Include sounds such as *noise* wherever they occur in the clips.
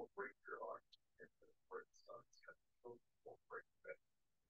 incorporate your art into. Incorporate that. So it's. Slide it.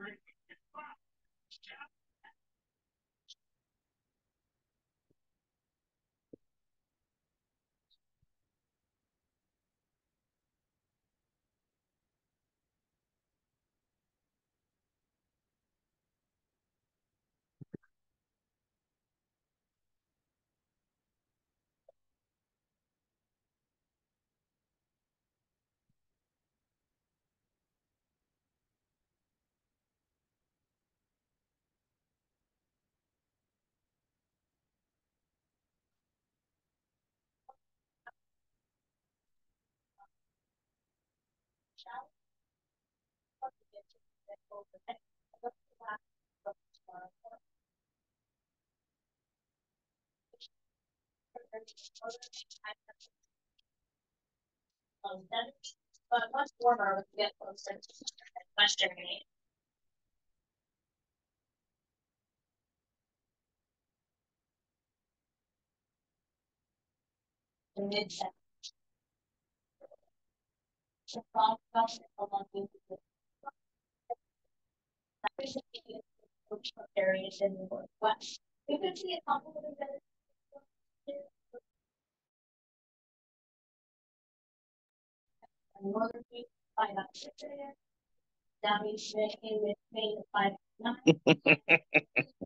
Um, then, but much warmer when we get closer to Western Maine. Mid areas in the northwest. We could see a couple of northern by about six Down east with Maine five nine. *laughs*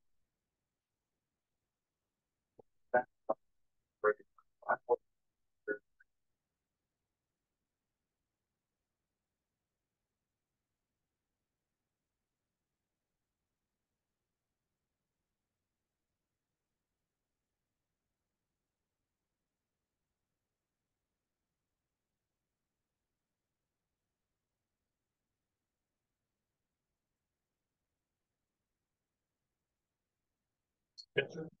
Yeah.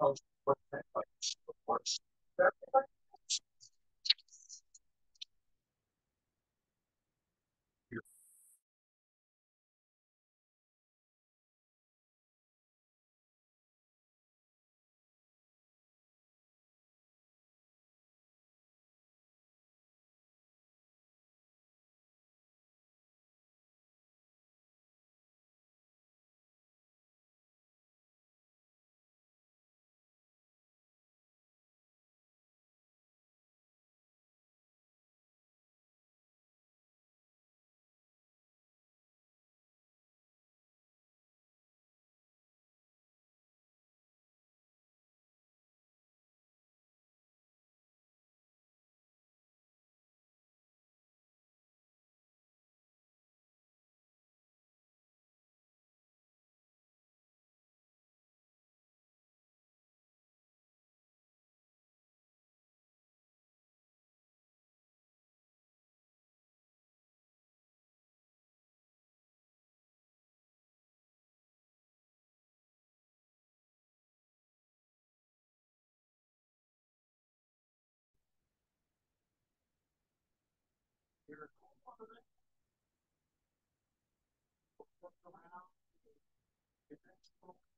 of course. spiritual part of it. Look around, if that's okay.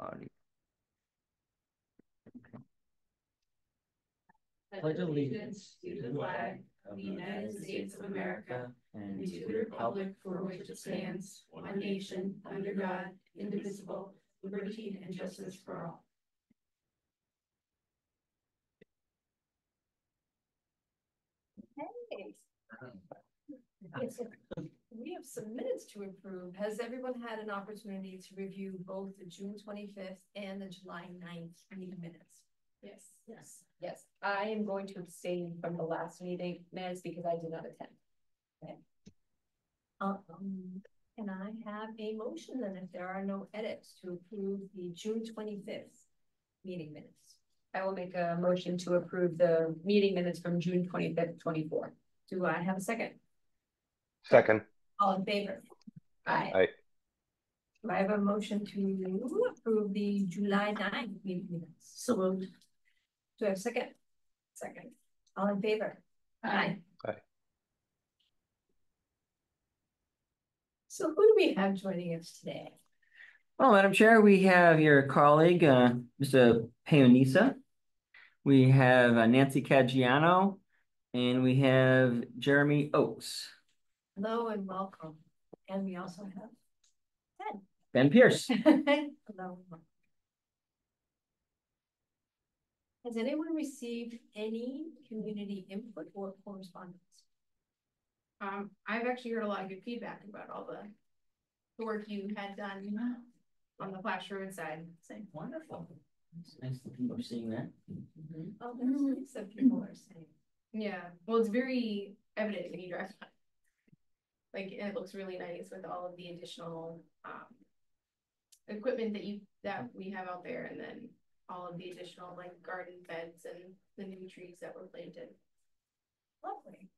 Audio. pledge allegiance to the flag of the United States of America and to the republic for which it stands, one nation, under God, indivisible, liberty and justice for all. Hey. *laughs* Yes, We have some minutes to approve. Has everyone had an opportunity to review both the June twenty-fifth and the July 9th meeting minutes? Yes. Yes. Yes, I am going to abstain from the last meeting minutes because I did not attend. Okay. Um, can I have a motion then if there are no edits to approve the June twenty-fifth meeting minutes? I will make a motion to approve the meeting minutes from June twenty-fifth, twenty-four. Do I have a second? Second, All in favor? Aye. Aye. Do I have a motion to approve the July 9th meeting minutes? So moved. Do I have a second? Second. All in favor? Aye. Aye. So who do we have joining us today? well, Madam Chair, we have your colleague, uh, Mr. Paonisa. We have uh, Nancy Caggiano, and we have Jeremy Oakes, Hello and welcome. And we also have Ben Ben Pierce. *laughs* Hello. Has anyone received any community input or correspondence? Um, I've actually heard a lot of good feedback about all the, the work you had done on the Flash Road side. Saying wonderful. It's nice that people are seeing that. Oh, there's some people are saying. Yeah, well, it's very evident when you drive. by. Like, and it looks really nice with all of the additional, um. Equipment that you, that we have out there and then all of the additional like garden beds and the new trees that were planted. Lovely.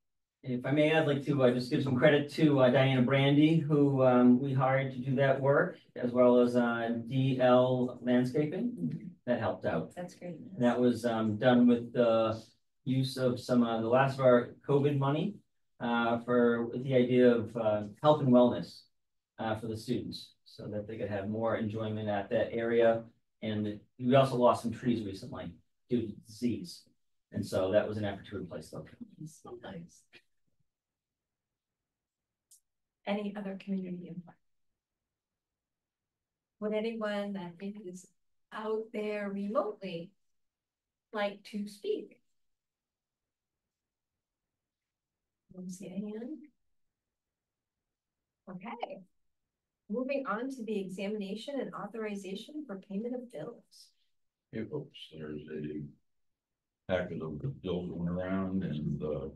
If I may, I'd like to uh, just give some credit to uh, Diana Brandy, who um, we hired to do that work, as well as uh, DL Landscaping. That helped out. That's great. And that was um done with the use of some uh the last of our COVID money. Uh for the idea of uh health and wellness. Uh for the students, so that they could have more enjoyment at that area. And we also lost some trees recently due to disease. And so that was an effort to replace them. Any other community input? Would anyone that is out there remotely like to speak? Let see a hand. Okay. Moving on to the examination and authorization for payment of bills. Hey folks, there's a packet of bills going around and the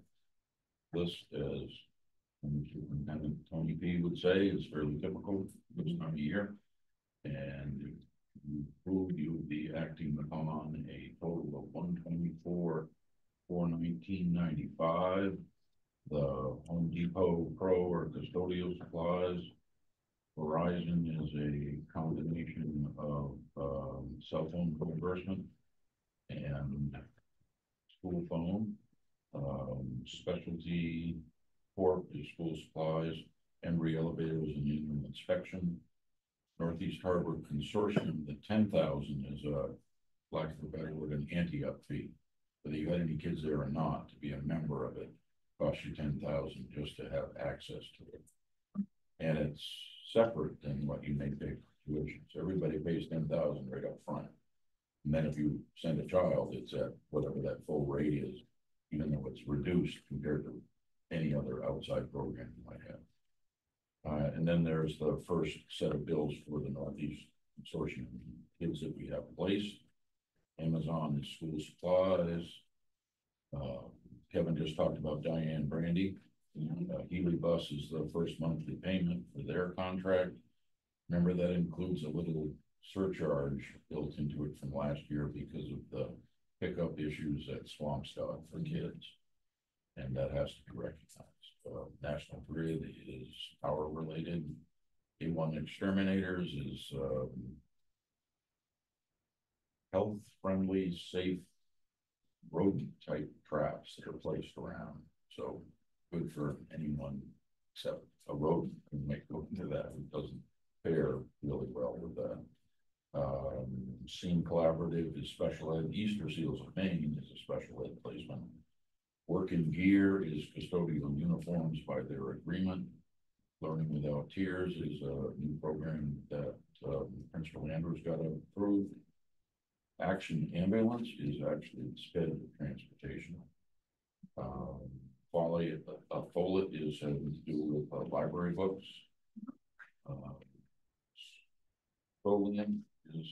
list as Superintendent Tony P would say is fairly typical this time of year. And you prove you would be acting upon a total of one twenty-four, four nineteen ninety-five. The Home Depot Pro or custodial supplies. Verizon is a combination of, um, cell phone reimbursement and school phone. Um, specialty Corp is school supplies, Embry elevators and unit inspection. Northeast Harbor Consortium, the ten thousand is a, lack of a better word, an anti-up fee. Whether you had any kids there or not, to be a member of it, costs you ten thousand just to have access to it. And it's separate than what you may pay for tuition, so everybody pays ten thousand right up front. And then if you send a child, it's at whatever that full rate is, even though it's reduced compared to any other outside program you might have. Uh, and then there's the first set of bills for the Northeast Consortium, kids that we have placed. Amazon is school supplies. Uh, Kevin just talked about Diane Brandy. Uh, Healy Bus is the first monthly payment for their contract. Remember, that includes a little surcharge built into it from last year because of the pickup issues at Swampscott for kids. And that has to be recognized. Uh, National Grid is power related. A one exterminators is, um. Health friendly, safe. Rodent type traps that are placed around, so good for anyone except a rodent can make go into that, it doesn't fare really well with that. Um, SEEM Collaborative is special ed, Easter Seals of Maine is a special ed placement. Work 'n Gear is custodial uniforms by their agreement. Learning Without Tears is a new program that, um, Principal Andrews got approved. Action Ambulance is actually sped transportation. Um, Foley, a Follett is having to do with uh, library books. Uh, is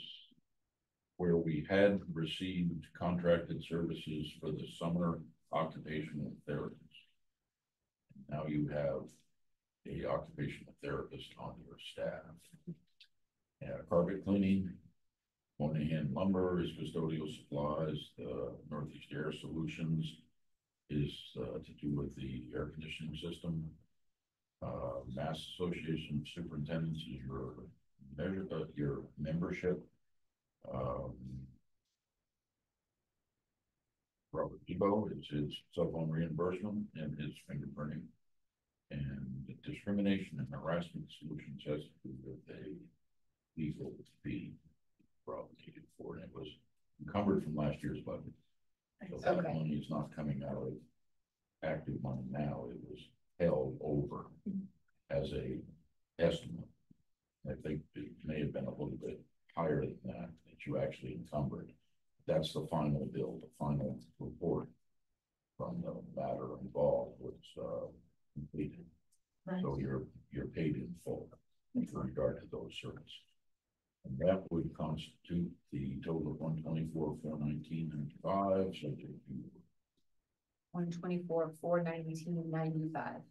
where we had received contracted services for the summer occupational therapists. Now you have a occupational therapist on your staff. Yeah, carpet cleaning. Monahan lumber is custodial supplies, the Northeast Air Solutions is uh, to do with the air conditioning system. Uh, Mass Association of Superintendents is your measure, uh, your membership. Um. Robert Debo is his cell phone reimbursement and his fingerprinting. And discrimination and harassment solutions has to do with a legal fee. Obligated for, and it was encumbered from last year's budget. So that Okay. money is not coming out of active money now, it was held over as a estimate. I think it may have been a little bit higher than that, that you actually encumbered. That's the final bill, the final report from the matter involved was, uh, completed. So you're, you're paid in full with regard to those services. And that would constitute the total of one twenty-four, four nineteen, ninety-five, subject to One twenty-four, four nineteen, ninety-five.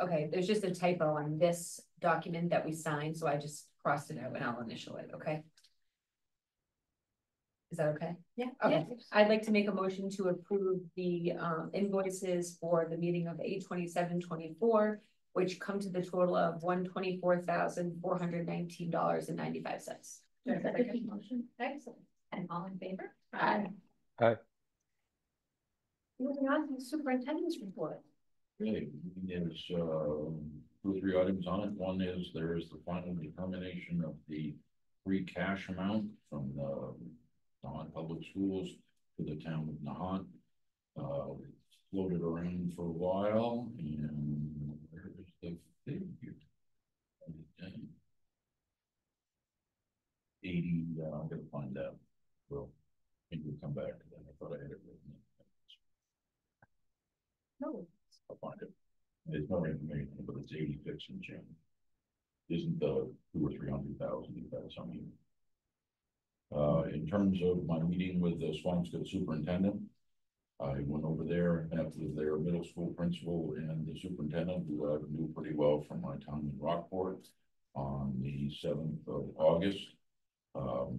Okay, there's just a typo on this document that we signed, so I just crossed it out and I'll initial it, okay? Is that okay? Yeah. Okay, I'd like to make a motion to approve the um invoices for the meeting of eight twenty-seven twenty-four. Which come to the total of one twenty-four thousand, four hundred nineteen dollars and ninety-five cents. motion. Excellent. And all in favor? Aye. Aye. Moving on to the superintendent's report. Okay, there's, um, two or three items on it. One is there is the final determination of the free cash amount from the Nahant Public Schools to the town of Nahant. Uh, floated around for a while and the figure? Eighty, uh, I'm gonna find out. Well, can we'll come back to that? I thought I had it written. No. I'll find it. There's no information, but it's eighty-six and change. Isn't the two or three hundred thousand, if that's something. Uh, in terms of my meeting with the Swampscott superintendent. I went over there and met with their middle school principal and the superintendent, who I knew pretty well from my time in Rockport. On the seventh of August. Um.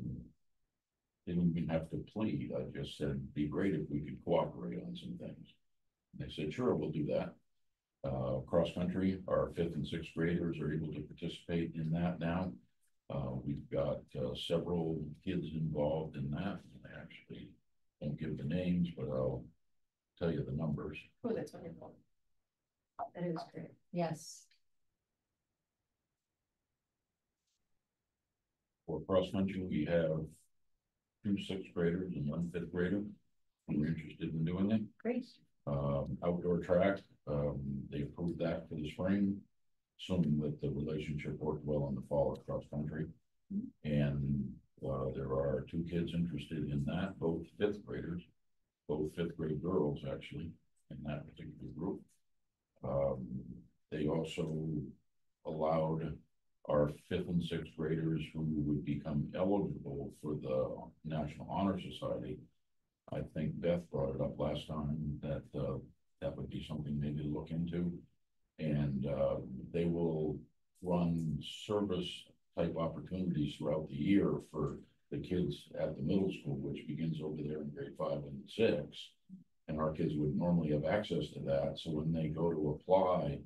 Didn't even have to plead, I just said, it'd be great if we could cooperate on some things. They said, sure, we'll do that. Uh, cross country, our fifth and sixth graders are able to participate in that now. Uh, we've got, uh, several kids involved in that, I actually don't give the names, but I'll tell you the numbers. Oh, that's wonderful. That is great. Yes. For cross country, we have two sixth graders and one fifth grader who are interested in doing it. Great. um, outdoor track, um, they approved that for the spring. Assuming that the relationship worked well in the fall across country. And, uh, there are two kids interested in that, both fifth graders, both fifth grade girls, actually, in that particular group. Um, they also allowed our fifth and sixth graders who would become eligible for the National Honor Society I think Beth brought it up last time that, uh, that would be something maybe to look into. And, uh, they will run service type opportunities throughout the year for the kids at the middle school, which begins over there in grade five and six. And our kids would normally have access to that, so when they go to apply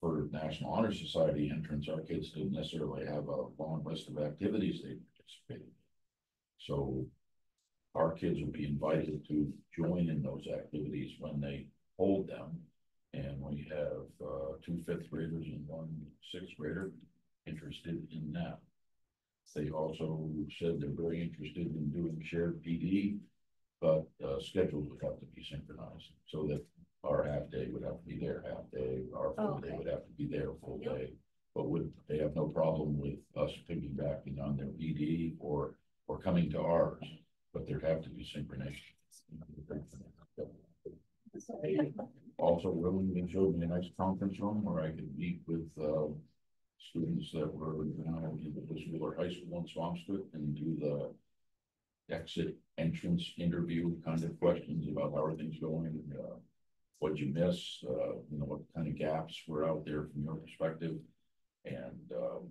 for National Honor Society entrance, our kids didn't necessarily have a long list of activities they participated. in. So our kids would be invited to join in those activities when they hold them. And we have, uh, two fifth graders and one sixth grader interested in that. They also said they're very interested in doing shared PD, but uh, schedules would have to be synchronized so that our half day would have to be their half day, our full day would have to be their full Yep. day. But would, they have no problem with us piggybacking on their PD or, or coming to ours, but there'd have to be synchronization. *laughs* Also, Willing showed me a nice conference room where I could meet with, uh, students that were now in or high school in Swampscott and do the exit entrance interview kind of questions about how are things going, uh, what'd you miss, uh, you know, what kind of gaps were out there from your perspective? And, um,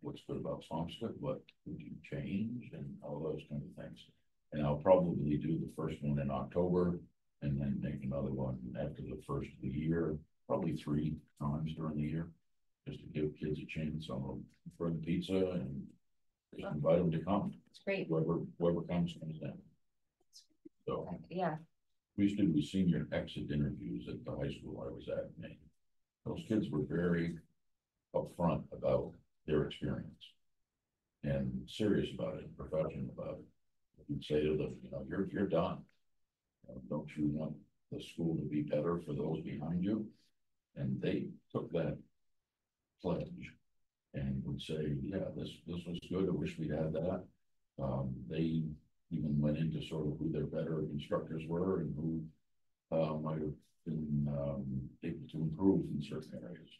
what's good about Swampscott, what would you change and all those kind of things. And I'll probably do the first one in October and then make another one after the first of the year, probably three times during the year. Just to give kids a chance, I'll bring pizza and just invite them to come, It's great. whoever, whoever comes, comes in. So Yeah, we used to do senior exit interviews at the high school I was at, Maine. Those kids were very upfront about their experience. And serious about it, professional about it. You'd say to them, you know, you're, you're done. Don't you want the school to be better for those behind you? And they took that pledge and would say, yeah, this, this was good, I wish we'd had that. Um, they even went into sort of who their better instructors were and who uh, might have been, um, able to improve in certain areas.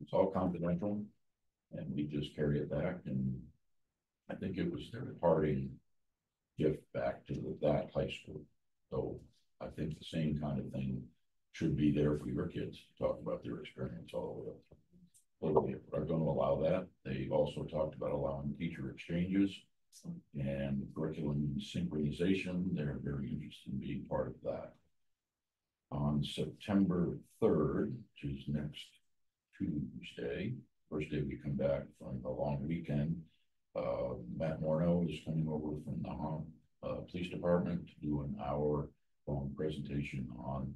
It's all confidential, and we just carry it back, and I think it was their parting gift back to that high school. So I think the same kind of thing should be there for your kids, to talk about their experience all the way up. Are gonna allow that. They also talked about allowing teacher exchanges and curriculum synchronization. They're very interested in being part of that. On September third, which is next Tuesday, first day we come back from the long weekend. Uh, Matt Morno is coming over from the, uh, police department to do an hour long presentation on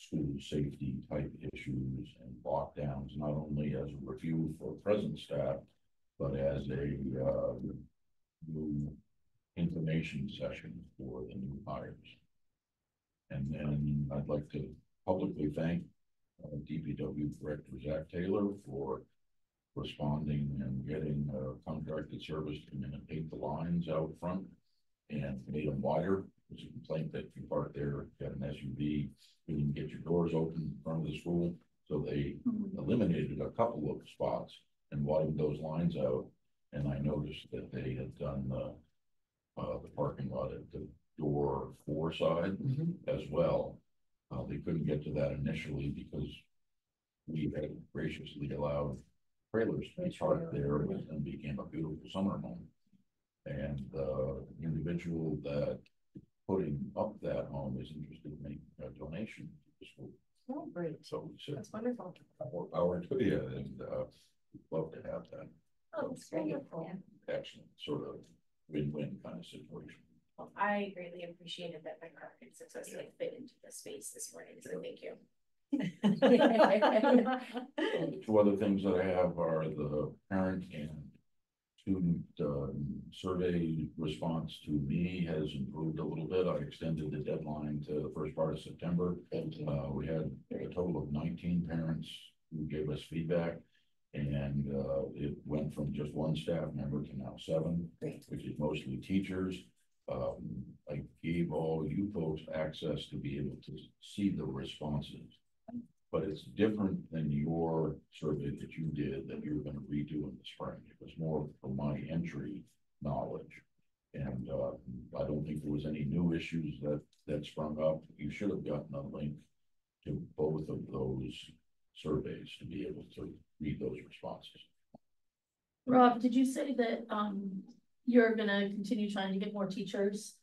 school safety type issues and lockdowns, not only as a review for present staff, but as a, uh, new information session for the new hires. And then I'd like to publicly thank uh, DPW Director Zach Taylor for responding and getting a contracted service to paint the lines out front and made them wider. There's a complaint that you parked there, got an SUV, couldn't get your doors open in front of the school. So they eliminated a couple of spots and widened those lines out. And I noticed that they had done the, uh, the parking lot at the door four side as well. Uh, they couldn't get to that initially because we had graciously allowed trailers to be parked there and became a beautiful summer home. And the individual that putting up that home is interested in making a donation to the school. oh, great. So we said, That's wonderful. our, our, yeah, and, uh, we'd love to have that. Oh, it's wonderful. Excellent, sort of win-win kind of situation. Well, I greatly appreciated that my car could successfully fit into the space this morning, so thank you. *laughs* Two other things that I have are the parent and student, um, survey response to me has improved a little bit. I extended the deadline to the first part of September. Thank you. Uh, we had a total of nineteen parents who gave us feedback. And, uh, it went from just one staff member to now seven, Great. which is mostly teachers. Um, I gave all you folks access to be able to see the responses. But it's different than your survey that you did that you're gonna redo in the spring. It was more for my entry knowledge. And, uh, I don't think there was any new issues that, that sprung up. You should have gotten a link to both of those surveys to be able to read those responses. Rob, did you say that, um, you're gonna continue trying to get more teachers?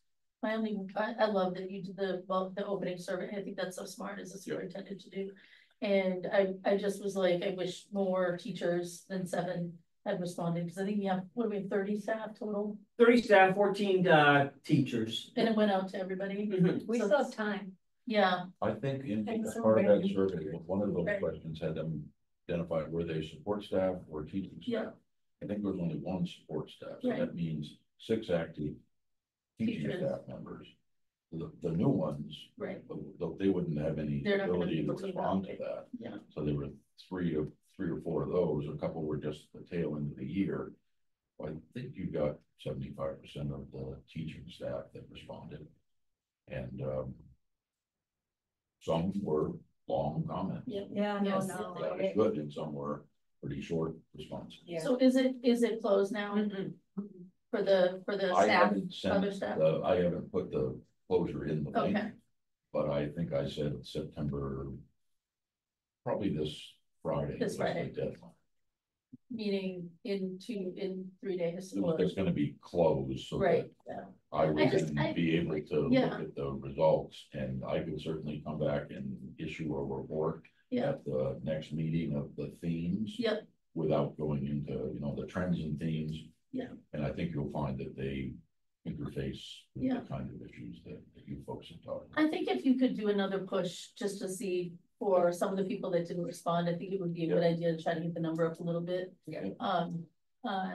I only, I, I love that you did the, well, the opening survey, I think that's so smart as a superintendent to do. And I, I just was like, I wish more teachers than seven had responded, because I think you have, what do we have, thirty staff total? Thirty staff, fourteen, uh, teachers. And it went out to everybody, Mhm. We So still have time. yeah, I think in Thanks as so part of that very- survey, one of those Right. questions had them identify were they support staff or teaching Yeah. I think there's only one support staff, so Right. that means six active teaching Teachers. staff members. The, the new ones, Right, th- they wouldn't have any They're not gonna ability be to able to respond to evaluate. that. yeah, So there were three of, three or four of those, a couple were just the tail end of the year. I think you got seventy-five percent of the teaching staff that responded. And, um. Some were long comments, yeah. Yeah, no, that was good, and some were pretty short responses. Yeah. So is it, is it closed now Mm-mm. for the, for the I staff? haven't sent, other staff? the- I haven't put the closure in the link, Okay, but I think I said September. Probably this Friday. This was the Friday. Deadline. meaning in two, in three days. It was- or- It's gonna be closed, so that Right, yeah, I I would just- I- then be able to look Yeah. at the results, and I could certainly come back and issue a report. Yeah. At the next meeting of the themes. Yep. Without going into, you know, the trends and themes. Yeah. And I think you'll find that they interface with Yeah. the kind of issues that, that you folks have talked. about. I think if you could do another push just to see for some of the people that didn't respond, I think it would be a good idea to try to get the number up a little bit. Yeah. Um, uh,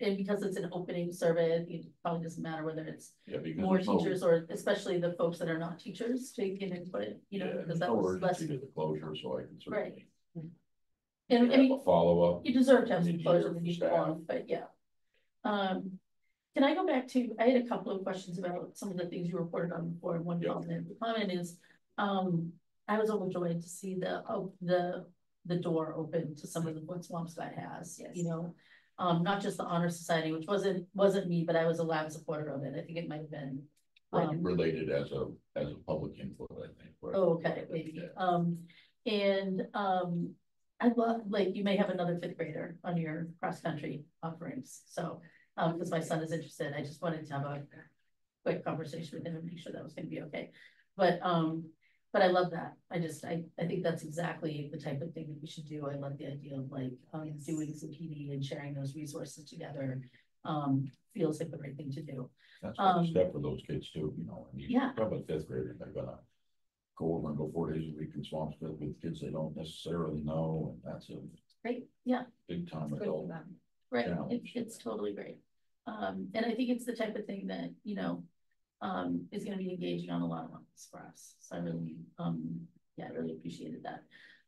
and because it's an opening survey, it probably doesn't matter whether it's Yeah, more teachers or especially the folks that are not teachers to get input, you know, yeah, because that no was less. to the closure, so I can certainly. And I have mean, a follow-up. You deserve to have some closure when you on, but yeah. Um, can I go back to, I had a couple of questions about some of the things you reported on before, and one Yeah. comment, the comment is, um, I was overjoyed to see the, oh, the, the door open to some of the, what Swampscott has, you know? Um, not just the honor society, which wasn't, wasn't me, but I was a loud supporter of it, I think it might have been. Right, um, related as a, as a public input, I think. right? Oh, okay, maybe, Yeah. um, and, um, I love, like, you may have another fifth grader on your cross-country offerings, so, um, because my son is interested, I just wanted to have a quick conversation with him and make sure that was gonna be okay, but, um, but I love that, I just, I, I think that's exactly the type of thing that we should do, I love the idea of like, um, Yes. doing some PD and sharing those resources together, um, feels like the right thing to do. That's a Um, step for those kids too, you know, I mean, Yeah. probably fifth graders, they're gonna. Go over and go four days a week in Swampscott with kids they don't necessarily know, and that's a Great, yeah. big time adult. Right, it, it's totally great. Um, and I think it's the type of thing that, you know, um, is gonna be engaging on a lot of levels for us. So I really, um, yeah, I really appreciated that.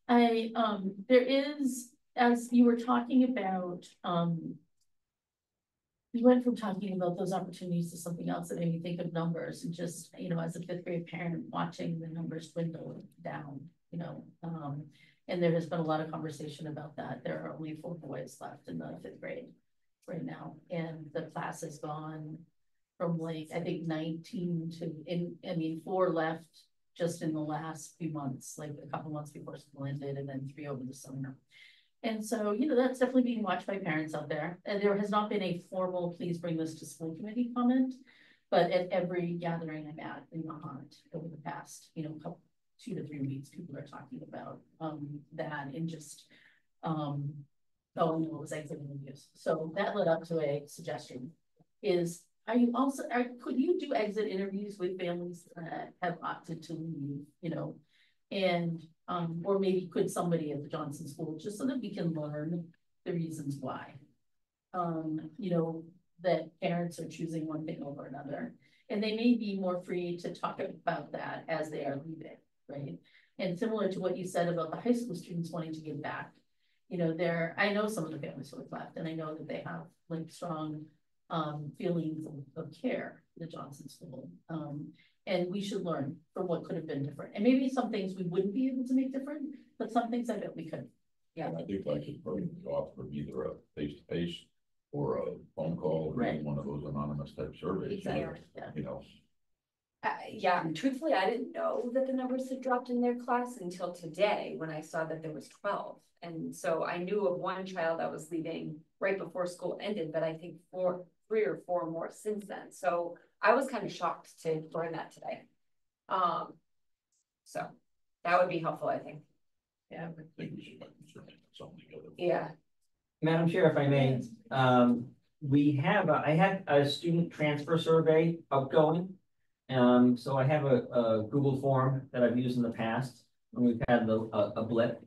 I, um, there is, as you were talking about, um, we went from talking about those opportunities to something else that made me think of numbers and just, you know, as a fifth grade parent, watching the numbers dwindle down, you know, um. And there has been a lot of conversation about that. There are only four boys left in the fifth grade right now, and the class has gone from like, I think nineteen to, in, I mean, four left just in the last few months, like a couple months before school ended, and then three over the summer. And so, you know, that's definitely being watched by parents out there, and there has not been a formal, please bring this to school committee comment. But at every gathering I'm at in Nahant over the past, you know, couple, two to three weeks, people are talking about, um, that and just, um. Oh, no, it was exit interviews, so that led up to a suggestion, is, are you also, are, could you do exit interviews with families that have opted to leave, you know? And, um, or maybe could somebody at the Johnson School, just so that we can learn the reasons why. Um, you know, that parents are choosing one thing over another, and they may be more free to talk about that as they are leaving, right? And similar to what you said about the high school students wanting to give back. You know, there, I know some of the families who have left, and I know that they have like strong um feelings of, of care for the Johnson School. Um, and we should learn from what could have been different, and maybe some things we wouldn't be able to make different, but some things I bet we could. Yeah. And I think I could probably offer either a face-to-face or a phone call, or Right. one of those anonymous type surveys. so that, Exactly, yeah. You know, Uh, yeah, and truthfully, I didn't know that the numbers had dropped in their class until today, when I saw that there was twelve. And so I knew of one child that was leaving right before school ended, but I think four, three or four more since then, so I was kind of shocked to learn that today. Um, so that would be helpful, I think. I think we should, certainly put something together. Yeah. Madam Chair, if I may, um, we have, a- I had a student transfer survey outgoing. Um, so I have a, a Google form that I've used in the past, when we've had the, a, a blip.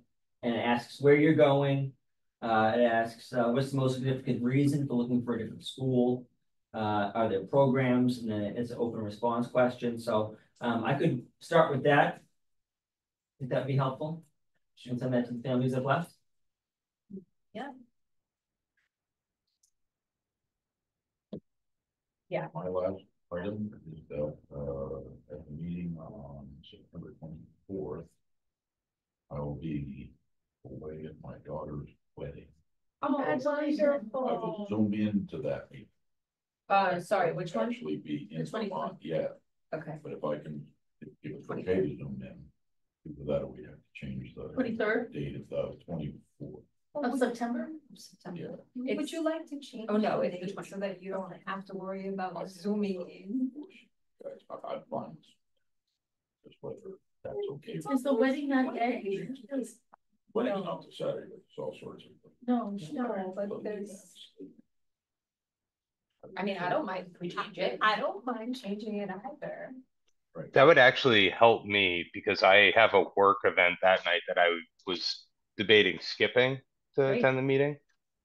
And it asks where you're going, Uh, it asks, uh, what's the most significant reason for looking for a different school? Uh, are there programs? And then it's an open response question, so, um, I could start with that. Think that'd be helpful? And send that to the families that left? Yeah. Yeah. My last item is that, uh, at the meeting on September twenty-fourth. I will be away at my daughter's wedding. Oh, That's I wonderful. zoom into that meeting. Uh, sorry, which one? Actually be in The 24th. Vermont, yeah, Okay. but if I can, if it's okay to zoom in. Because that we have to change the Twenty-third date of the twenty-fourth. of September? Yeah. Would Would you like to change? Oh, no, it's the date 20. So that you don't have to worry about zooming in. Guys, I, I'm fine. Just whether that's okay. Is the wedding that day? Wedding's not the Saturday, but it's all sorts of. No, No, but there's, I mean, I don't mind if we change it. I don't mind changing it either. That would actually help me because I have a work event that night that I was debating skipping to Great. attend the meeting.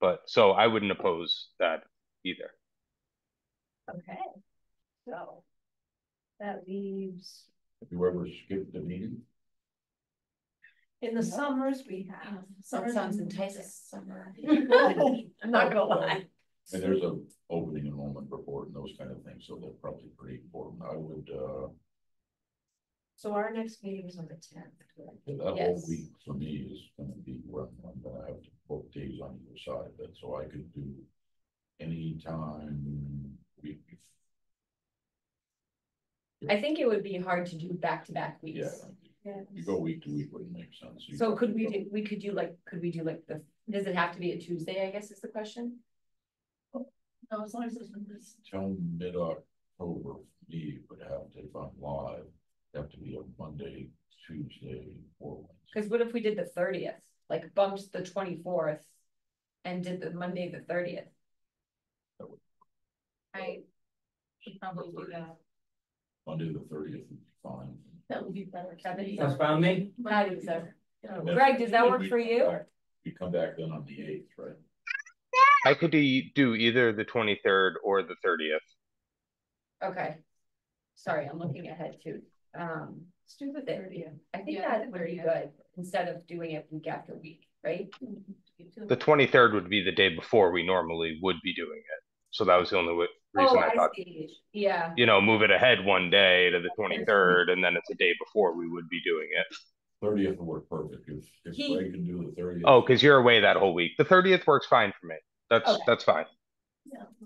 But so I wouldn't oppose that either. Okay. So. That leaves, Have you ever skipped the meeting? in the summers, we have. Summer sounds enticing. Summer. I'm not gonna lie. And there's a opening enrollment report and those kind of things, so they're probably pretty important. I would, uh, So our next meeting is on the tenth. that whole Yes. week for me is gonna be where I'm I'm gonna have to book days on either side of it, so I could do anytime week. I think it would be hard to do back-to-back Yeah, weeks. you go week to week wouldn't make sense. You- So could we do, we could do like, could we do like the, does it have to be a Tuesday, I guess is the question? No, as long as it's this. Till mid-October, for me, would have to, if I'm live, have to be a Monday, Tuesday, or Wednesday. Cause what if we did the thirtieth, like bumped the twenty-fourth? And did the Monday, the thirtieth? I should probably do that. Monday, the thirtieth would be fine. That would be better. Kevin, Sounds fine me? How do you say? Yeah. Greg, does that work for you? you? come back then on the eighth, right? I could e- do either the twenty-third or the thirtieth. Okay. Sorry, I'm looking ahead too. Um, Let's do the thirtieth. I think Yeah, that the would be 30th. good, instead of doing it week after week, right? The twenty-third would be the day before we normally would be doing it. So that was the only wa- reason Oh, I I thought, see. Yeah, you know, move it ahead one day to the twenty-third and then it's a day before we would be doing it. Thirtieth would work perfect, if, if He- Greg can do the thirtieth. Oh, cause you're away that whole week. The thirtieth works fine for me. That's, Okay. that's fine.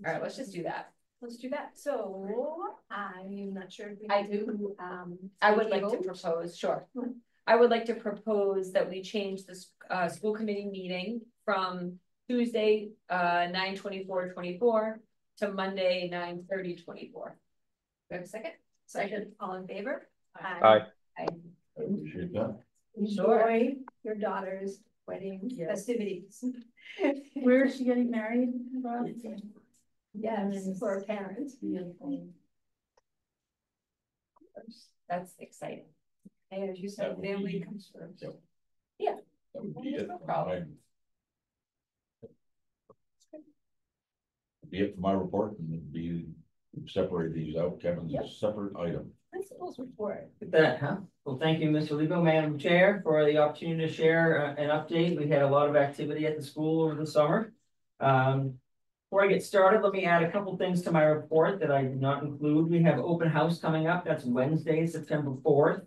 alright, let's just do that. Let's do that. So I'm not sure if we. I do. Um. I would like to propose, sure. Hmm. I would like to propose that we change this, uh, school committee meeting from Tuesday, uh, nine twenty-four twenty-four to Monday, nine thirty twenty-four. Do we have a second? Second, all in favor? Aye. I I appreciate that. Sure. enjoy your daughter's wedding Yes. festivities. *laughs* Where is she getting married? Rob? Yes, for a parent. Beautiful. That's exciting. And as you That said, would family be- comes first. Yep. Yeah. That would be it. No problem. Be it for my report and it'd be separate these out, Kevin's a separate item. Principals report. With that, huh? Well, thank you, Mr. Lebo, Madam Chair, for the opportunity to share uh, an update. We had a lot of activity at the school over the summer. Um, before I get started, let me add a couple things to my report that I did not include. We have open house coming up. That's Wednesday, September fourth.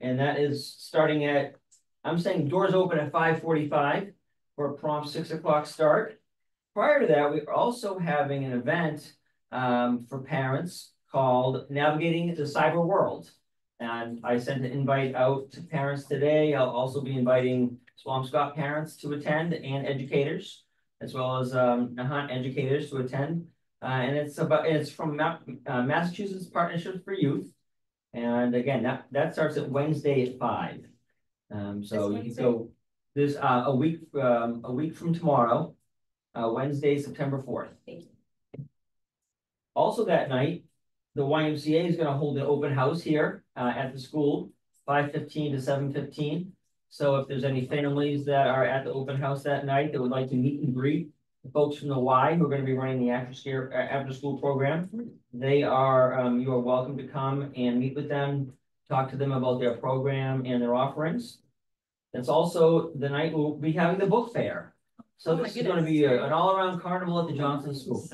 And that is starting at, I'm saying doors open at five forty-five for a prompt six o'clock start. Prior to that, we're also having an event um, for parents called Navigating the Cyber World. And I sent an invite out to parents today. I'll also be inviting Swampscott parents to attend and educators, as well as um Nahant educators to attend. Uh, and it's about, it's from Ma- uh, Massachusetts Partnerships for Youth. And again, that that starts at Wednesday at five. Um, so you can go, this uh a week, um, a week from tomorrow, uh, Wednesday, September fourth. Also that night, the YMCA is gonna hold an open house here uh at the school, five fifteen to seven fifteen. So if there's any families that are at the open house that night that would like to meet and greet the folks from the Y who are gonna be running the after school, after school program, they are, um, you are welcome to come and meet with them, talk to them about their program and their offerings. It's also the night we'll be having the book fair. So Oh this is gonna be a- an all-around carnival at the Johnson School.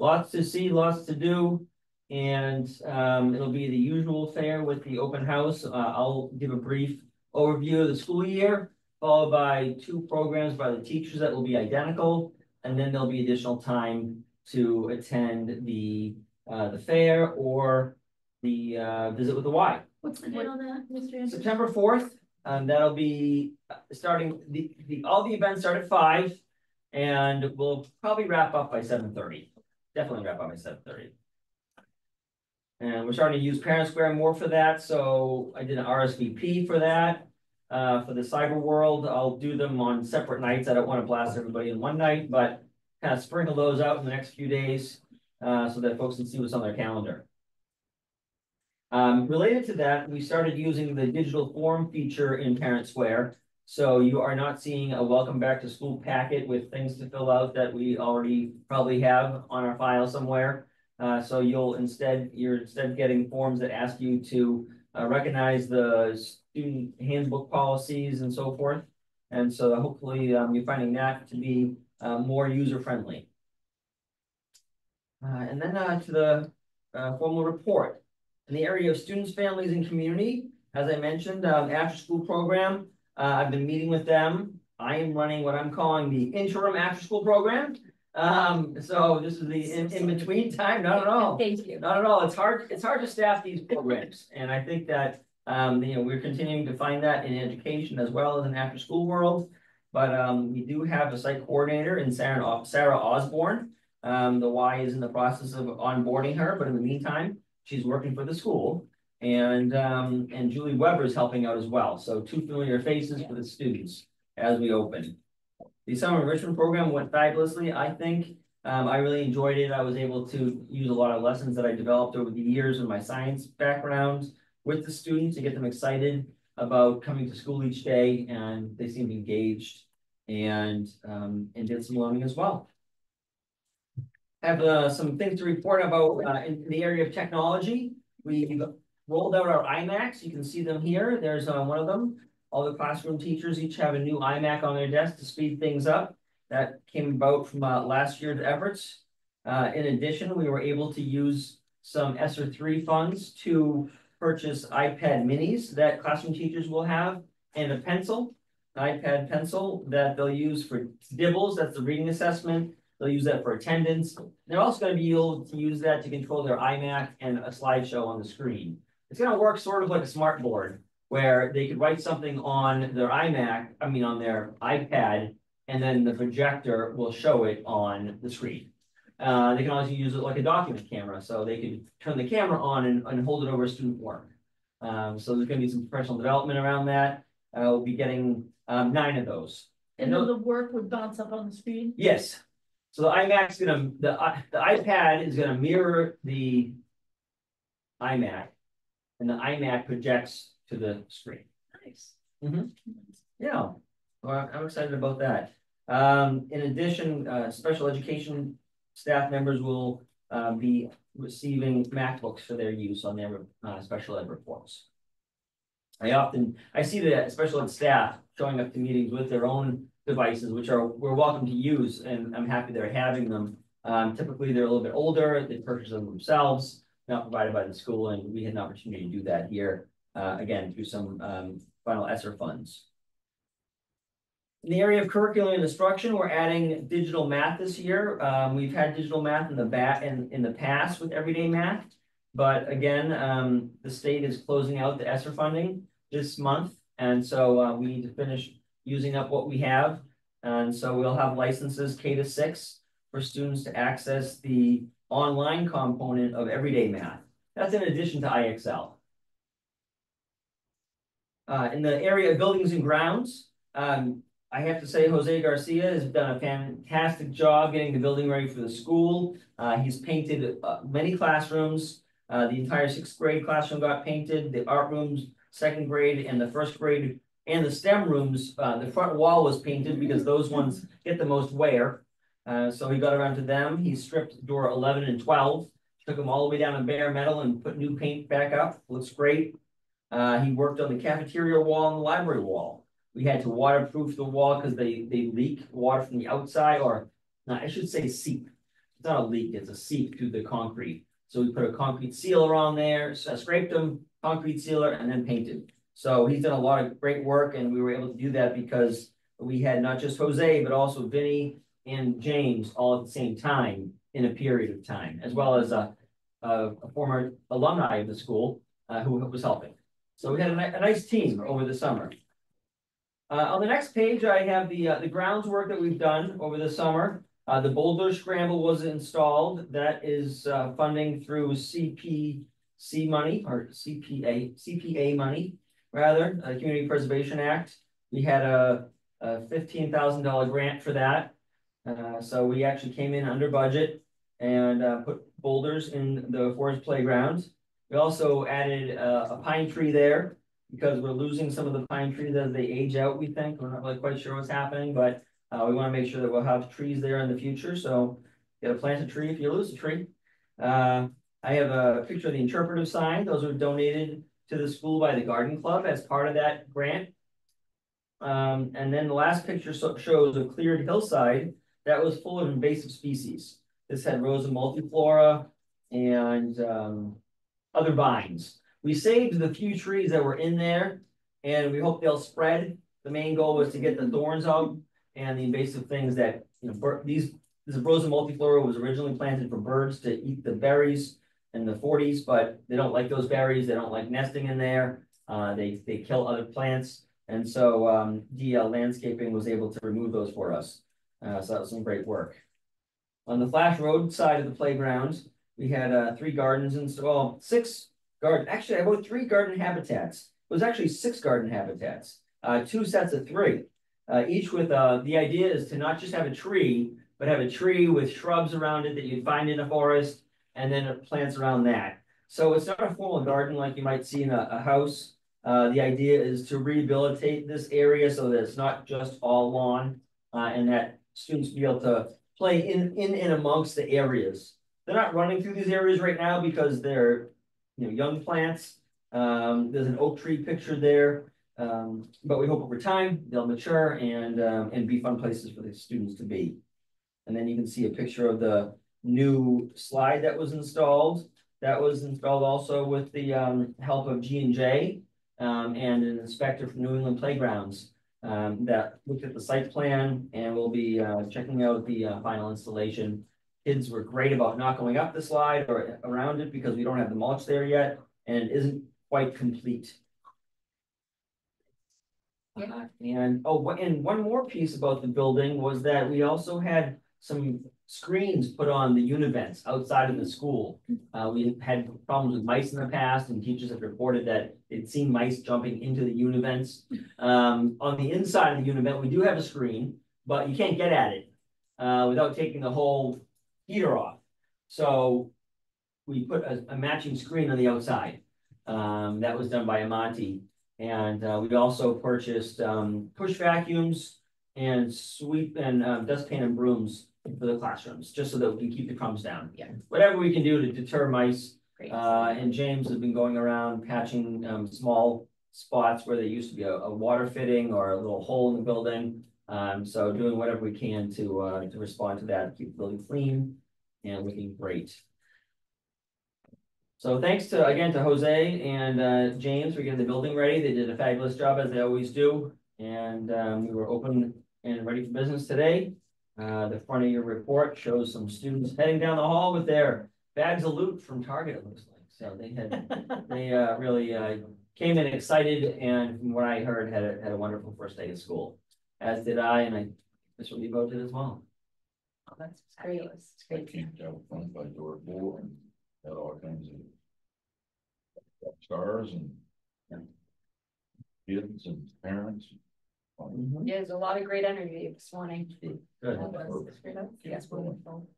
Lots to see, lots to do. And um, it'll be the usual fair with the open house. Uh, I'll give a brief overview of the school year. Followed by two programs by the teachers that will be identical, and then there'll be additional time to attend the uh, the fair or. The uh, visit with the Y. What's the date on that, Mr. Anderson? September fourth, um, that'll be uh, starting, the, the, all the events start at five. And we'll probably wrap up by seven thirty, definitely wrap up by seven thirty. And we're starting to use Parent Square more for that, so I did an RSVP for that. Uh, for the cyber world, I'll do them on separate nights, I don't wanna blast everybody in one night, but kind of sprinkle those out in the next few days. Uh, so that folks can see what's on their calendar. Um, related to that, we started using the digital form feature in Parent Square. So you are not seeing a welcome back to school packet with things to fill out that we already probably have on our file somewhere. Uh, so you'll instead, you're instead getting forms that ask you to uh, recognize the student handbook policies and so forth. And so hopefully, um, you're finding that to be, uh, more user friendly. Uh, and then, uh, to the, uh, formal report. In the area of students, families, and community, as I mentioned, um, after-school program, uh, I've been meeting with them. I am running what I'm calling the interim after-school program. Um, so this is the in, in-between time, not at all. Thank you. Not at all. It's hard, it's hard to staff these programs, and I think that, um, you know, we're continuing to find that in education as well as in after-school world. But, um, we do have a site coordinator in Sarah, Sarah Osborne. Um, the Y is in the process of onboarding her, but in the meantime, she's working for the school. And, um, and Julie Weber is helping out as well, so two familiar faces for the students as we open. The summer enrichment program went fabulously, I think. Um, I really enjoyed it. I was able to use a lot of lessons that I developed over the years in my science background with the students to get them excited about coming to school each day and they seemed engaged and, um, and did some learning as well. I Have, uh, some things to report about, uh, in the area of technology. We rolled out our iMacs. You can see them here. There's, uh, one of them. All the classroom teachers each have a new iMac on their desk to speed things up. That came about from uh last year's efforts. Uh, in addition, we were able to use some ESSER three funds to purchase iPad minis that classroom teachers will have and a pencil. an iPad pencil that they'll use for DIBELS, that's the reading assessment. They'll use that for attendance. They're also gonna be able to use that to control their iMac and a slideshow on the screen. It's gonna work sort of like a smart board where they could write something on their iMac, I mean, on their iPad. And then the projector will show it on the screen. Uh, they can also use it like a document camera, so they could turn the camera on and, and hold it over student work. Um, so there's gonna be some professional development around that. Uh, we'll be getting, um, nine of those. And then the work would bounce up on the screen? Yes, so the iMac's gonna, the, i- the iPad is gonna mirror the. iMac. And the iMac projects to the screen. Nice. Yeah, well, I'm excited about that. Um, in addition, uh, special education staff members will, uh, be receiving MacBooks for their use on their, uh, special ed reports. I often, I see the special ed staff showing up to meetings with their own devices, which are, we're welcome to use, and I'm happy they're having them. Um, typically, they're a little bit older, they purchase them themselves, not provided by the school, and we had an opportunity to do that here, uh, again, through some, um, final ESSER funds. In the area of curriculum and instruction, we're adding digital math this year. Um, we've had digital math in the back in, in the past with everyday math. But again, um, the state is closing out the ESSER funding this month. And so, uh, we need to finish using up what we have. And so we'll have licenses K to six for students to access the online component of everyday math. That's in addition to IXL. Uh, in the area of buildings and grounds, um, I have to say Jose Garcia has done a fantastic job getting the building ready for the school. Uh, he's painted uh, many classrooms. Uh, the entire sixth grade classroom got painted, the art rooms, second grade and the first grade And the STEM rooms, uh, the front wall was painted because those ones get the most wear. Uh, so he got around to them, he stripped door eleven and twelve, took them all the way down to bare metal and put new paint back up, looks great. Uh, he worked on the cafeteria wall and the library wall. We had to waterproof the wall because they, they leak water from the outside or, no, I should say seep. It's not a leak, it's a seep through the concrete. So we put a concrete sealer on there, so I scraped them, concrete sealer and then painted. So he's done a lot of great work and we were able to do that because we had not just Jose, but also Vinny and James all at the same time in a period of time, as well as a, a, a former alumni of the school, uh, who was helping. So we had a, ni- a nice team over the summer. Uh, on the next page, I have the, uh, the grounds work that we've done over the summer. Uh, the boulder scramble was installed. That is, uh, funding through CPC money or CPA, CPA money, rather, uh, Community Preservation Act. We had a, a fifteen thousand dollar grant for that. Uh, so we actually came in under budget and, uh, put boulders in the forest playground. We also added a, a pine tree there because we're losing some of the pine trees as they age out, we think. We're not really quite sure what's happening, but uh, we want to make sure that we'll have trees there in the future, so you gotta plant a tree if you lose a tree. Uh, I have a picture of the interpretive sign. Those were donated to the school by the garden club as part of that grant. Um, and then the last picture so- shows a cleared hillside that was full of invasive species. This had rosa multiflora and, um, other vines. We saved the few trees that were in there and we hope they'll spread. The main goal was to get the thorns out and the invasive things that, you know, these, this rosa multiflora was originally planted for birds to eat the berries in the forties, but they don't like those berries. They don't like nesting in there. Uh, they, they kill other plants. And so, um, DL Landscaping was able to remove those for us. Uh, so that was some great work. On the Flash Road side of the playground, we had, uh, three gardens well, six garden, actually, I wrote three garden habitats. It was actually six garden habitats, uh, two sets of three. Uh, each with, uh, the idea is to not just have a tree, but have a tree with shrubs around it that you'd find in a forest, and then plants around that. So it's not a formal garden like you might see in a, a house. Uh, the idea is to rehabilitate this area so that it's not just all lawn, uh, and that students be able to play in, in and amongst the areas. They're not running through these areas right now because they're, you know, young plants. Um, there's an oak tree picture there. Um, but we hope over time they'll mature and, um, and be fun places for the students to be. And then you can see a picture of the new slide that was installed. That was installed also with the, um, help of G and J, um, and an inspector from New England Playgrounds. Um, that looked at the site plan and will be, uh, checking out the, uh, final installation. Kids were great about not going up the slide or around it because we don't have the mulch there yet, and it isn't quite complete. Uh, and, oh, one- and one more piece about the building was that we also had some screens put on the univents outside of the school. Uh, we had problems with mice in the past and teachers have reported that they'd seen mice jumping into the univents. Um, on the inside of the univent, we do have a screen, but you can't get at it, uh, without taking the whole heater off. So we put a, a matching screen on the outside. Um, that was done by Amati. And, uh, we also purchased, um, push vacuums and sweep and, um, dustpan and brooms for the classrooms, just so that we can keep the crumbs down. Yeah. Whatever we can do to deter mice. Great. Uh, and James has been going around patching, um, small spots where there used to be a, a water fitting or a little hole in the building. Um, so doing whatever we can to, uh, to respond to that, keep the building clean and looking great. So thanks to, again, to Jose and, uh, James for getting the building ready. They did a fabulous job as they always do. And, um, we were open and ready for business today. Uh, the front of your report shows some students heading down the hall with their bags of loot from Target, it looks like. So they had, *laughs* they, uh, really, uh, came in excited and from what I heard, had a, had a wonderful first day of school. As did I, and I, this will be voted as well. Oh, That's great. It's I great. camped out front by door four and had all kinds of. Stars and. Kids and parents. Mhm. Yeah, There's a lot of great energy this morning. Good. Yes, wonderful.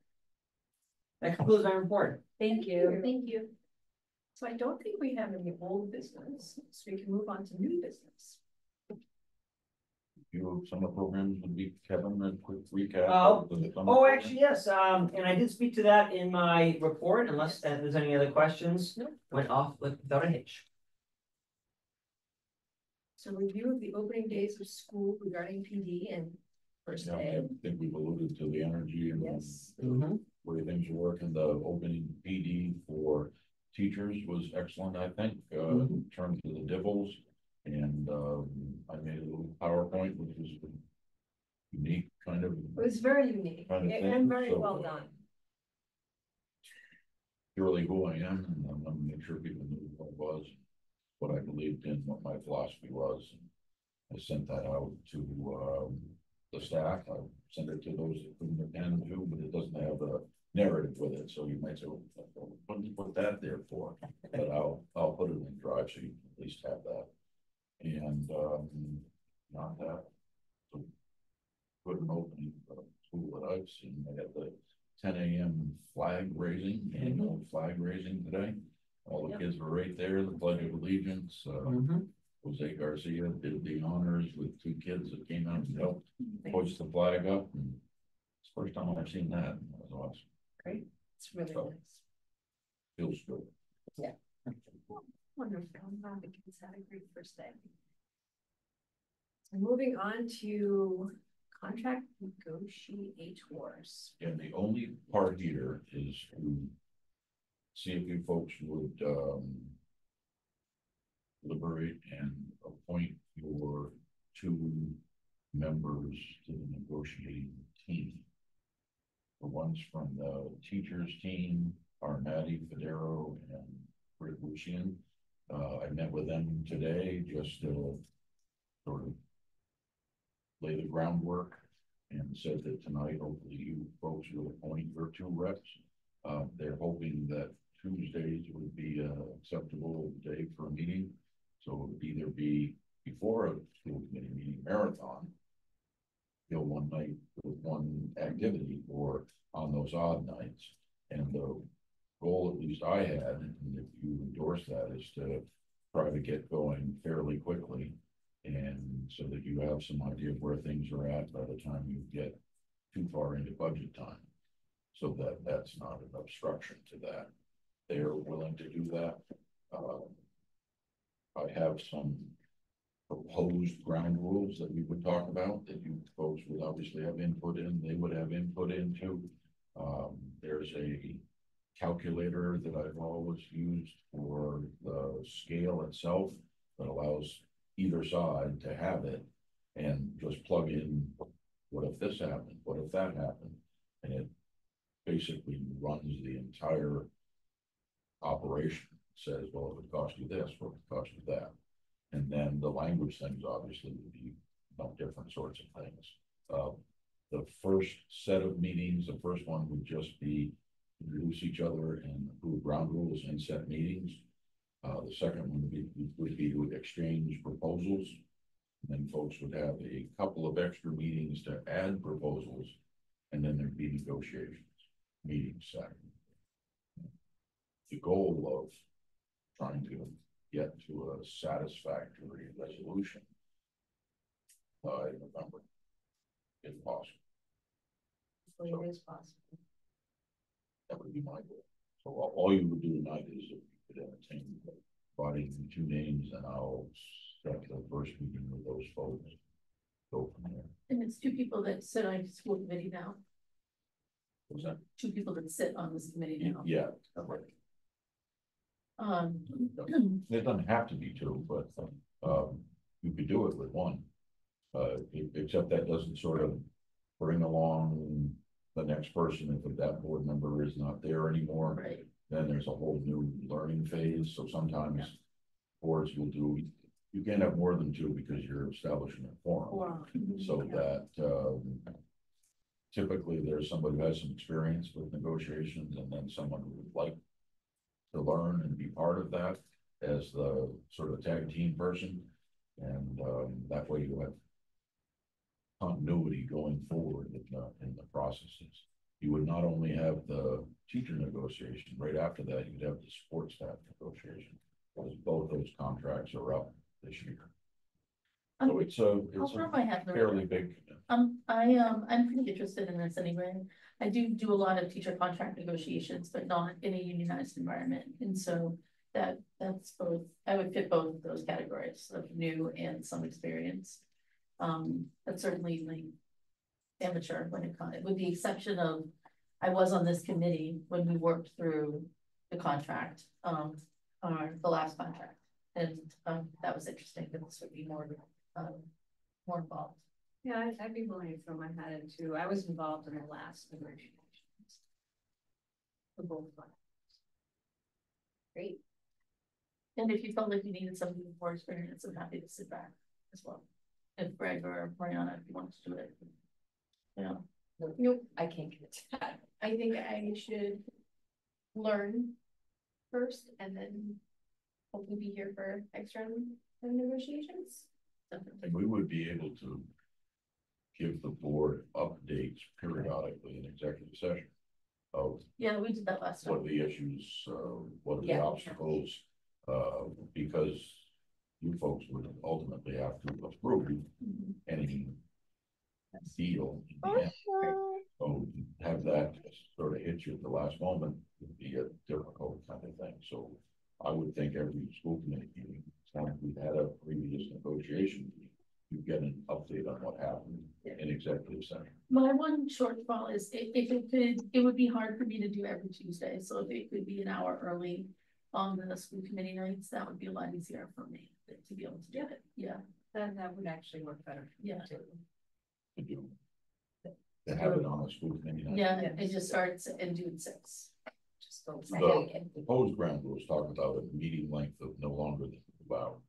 That concludes our report. Thank you. Thank you. So I don't think we have any old business, so we can move on to new business. Your summer programs would be, Kevin, a quick recap? Oh, of the summer Oh, program? actually, yes, um, and I did speak to that in my report, unless uh, there's any other questions. No. Went off like without a hitch. So review of the opening days of school regarding PD and first Yeah, day. I think we've alluded to the energy and Yes. the way things work and the opening PD for teachers was excellent, I think, uh, Mm-hmm. in terms of the DIBELS. And, um, I made a little PowerPoint, which was unique, kind of It was very unique Kind of and very so, well uh, done. purely who I am, and I'm gonna make sure people knew who I was, what I believed in, what my philosophy was. I sent that out to, um, the staff, I sent it to those that couldn't attend too, but it doesn't have a narrative with it, so you might say, well, what did you put that there for? But I'll, I'll put it in Drive, so you can at least have that. And, um, not that. so Good an opening, for school that I've seen, I had the ten AM flag raising, annual flag raising today. All the Yep. kids were right there, the pledge of allegiance, uh, Mm-hmm. Jose Garcia did the honors with two kids that came out and helped hoist the flag up. and It's the first time I've seen that, that was awesome, Great. It's really So- nice. feels good. Wonderful. I'm glad the kids had a great first day. So moving on to contract negotiators. And the only part here is to see if you folks would, um, liberate and appoint your two members to the negotiating team. The ones from the teachers team are Maddie Federo and Rick Lucian. Uh, I met with them today just to sort of lay the groundwork and said that tonight, hopefully you folks will appoint your two reps. Uh, they're hoping that Tuesdays would be a acceptable day for a meeting. So it would either be before a school committee meeting marathon. You know, one night with one activity or on those odd nights. And the goal, at least I had, and endorse that, is to try to get going fairly quickly. And so that you have some idea of where things are at by the time you get too far into budget time. So that that's not an obstruction to that. They're willing to do that. Um, I have some proposed ground rules that we would talk about that you folks would obviously have input in, they would have input into. Um, there's a calculator that I've always used for the scale itself that allows either side to have it and just plug in, what if this happened? What if that happened? And it basically runs the entire operation, says, well, it would cost you this, what would cost you that? And then the language things obviously would be, different sorts of things. Uh, the first set of meetings, the first one would just be introduce each other and approve ground rules and set meetings. Uh, the second one would be, would be to exchange proposals. And Then folks would have a couple of extra meetings to add proposals, and then there'd be negotiations, meetings set. The goal of trying to get to a satisfactory resolution by November, if possible. It is possible. That would be my goal. So all, all you would do tonight is if you could entertain the body two names and I'll set the first meeting with those folks. Go from there. And it's two people that sit on the school committee now, Was that? two people that sit on this committee now. Yeah, Um, *clears throat* it doesn't have to be two, but, um, you could do it with one. Uh, except that doesn't sort of bring along the next person if that board member is not there anymore. right, then there's a whole new learning phase, so sometimes boards will do, you can't have more than two because you're establishing a forum. or, So that, um, typically there's somebody who has some experience with negotiations and then someone who would like to learn and be part of that as the sort of tag team person. And, um, that way you have continuity going forward in the, in the processes. You would not only have the teacher negotiation, right after that, you'd have the support staff negotiation. Because both those contracts are up this year. So it's a, I'll it's throw a my hat in the ring. fairly big. Um, I, um, I'm pretty interested in this anyway. I do do a lot of teacher contract negotiations, but not in a unionized environment, and so. That, that's both, I would fit both of those categories of new and some experience. Um, but certainly like. Amateur when it comes, with the exception of, I was on this committee when we worked through the contract, um, or the last contract. And, um, that was interesting, that this would be more, um, more involved. Yeah, I'd, I'd be willing to throw my hat in too. I was involved in the last negotiations. For both. Great. And if you felt like you needed something more experience, I'm happy to sit back as well. If Greg or Mariana, if you want to do it. You know, Nope, I can't get to that. I think I should learn first and then hopefully be here for next round of negotiations. definitely. And we would be able to give the board updates periodically in executive session of Yeah, we did that last what time. are the issues, uh, what are the Yeah. obstacles? Uh, because you folks would ultimately have to approve any deal. in the end. So to have that sort of hit you at the last moment would be a difficult kind of thing, so I would think every school committee meeting, it's like we've had a previous negotiation. meeting, You get an update on what happened in executive session. My one shortfall is i- if it could, it would be hard for me to do every Tuesday, so if it could be an hour early. On the school committee nights, that would be a lot easier for me to be able to do it, yeah, Then that would actually work better. Yeah. too. to do. To have it on a school committee. night. yeah, it just starts and do it six. Just go. The proposed ground rules talk about a meeting length of no longer than two hours.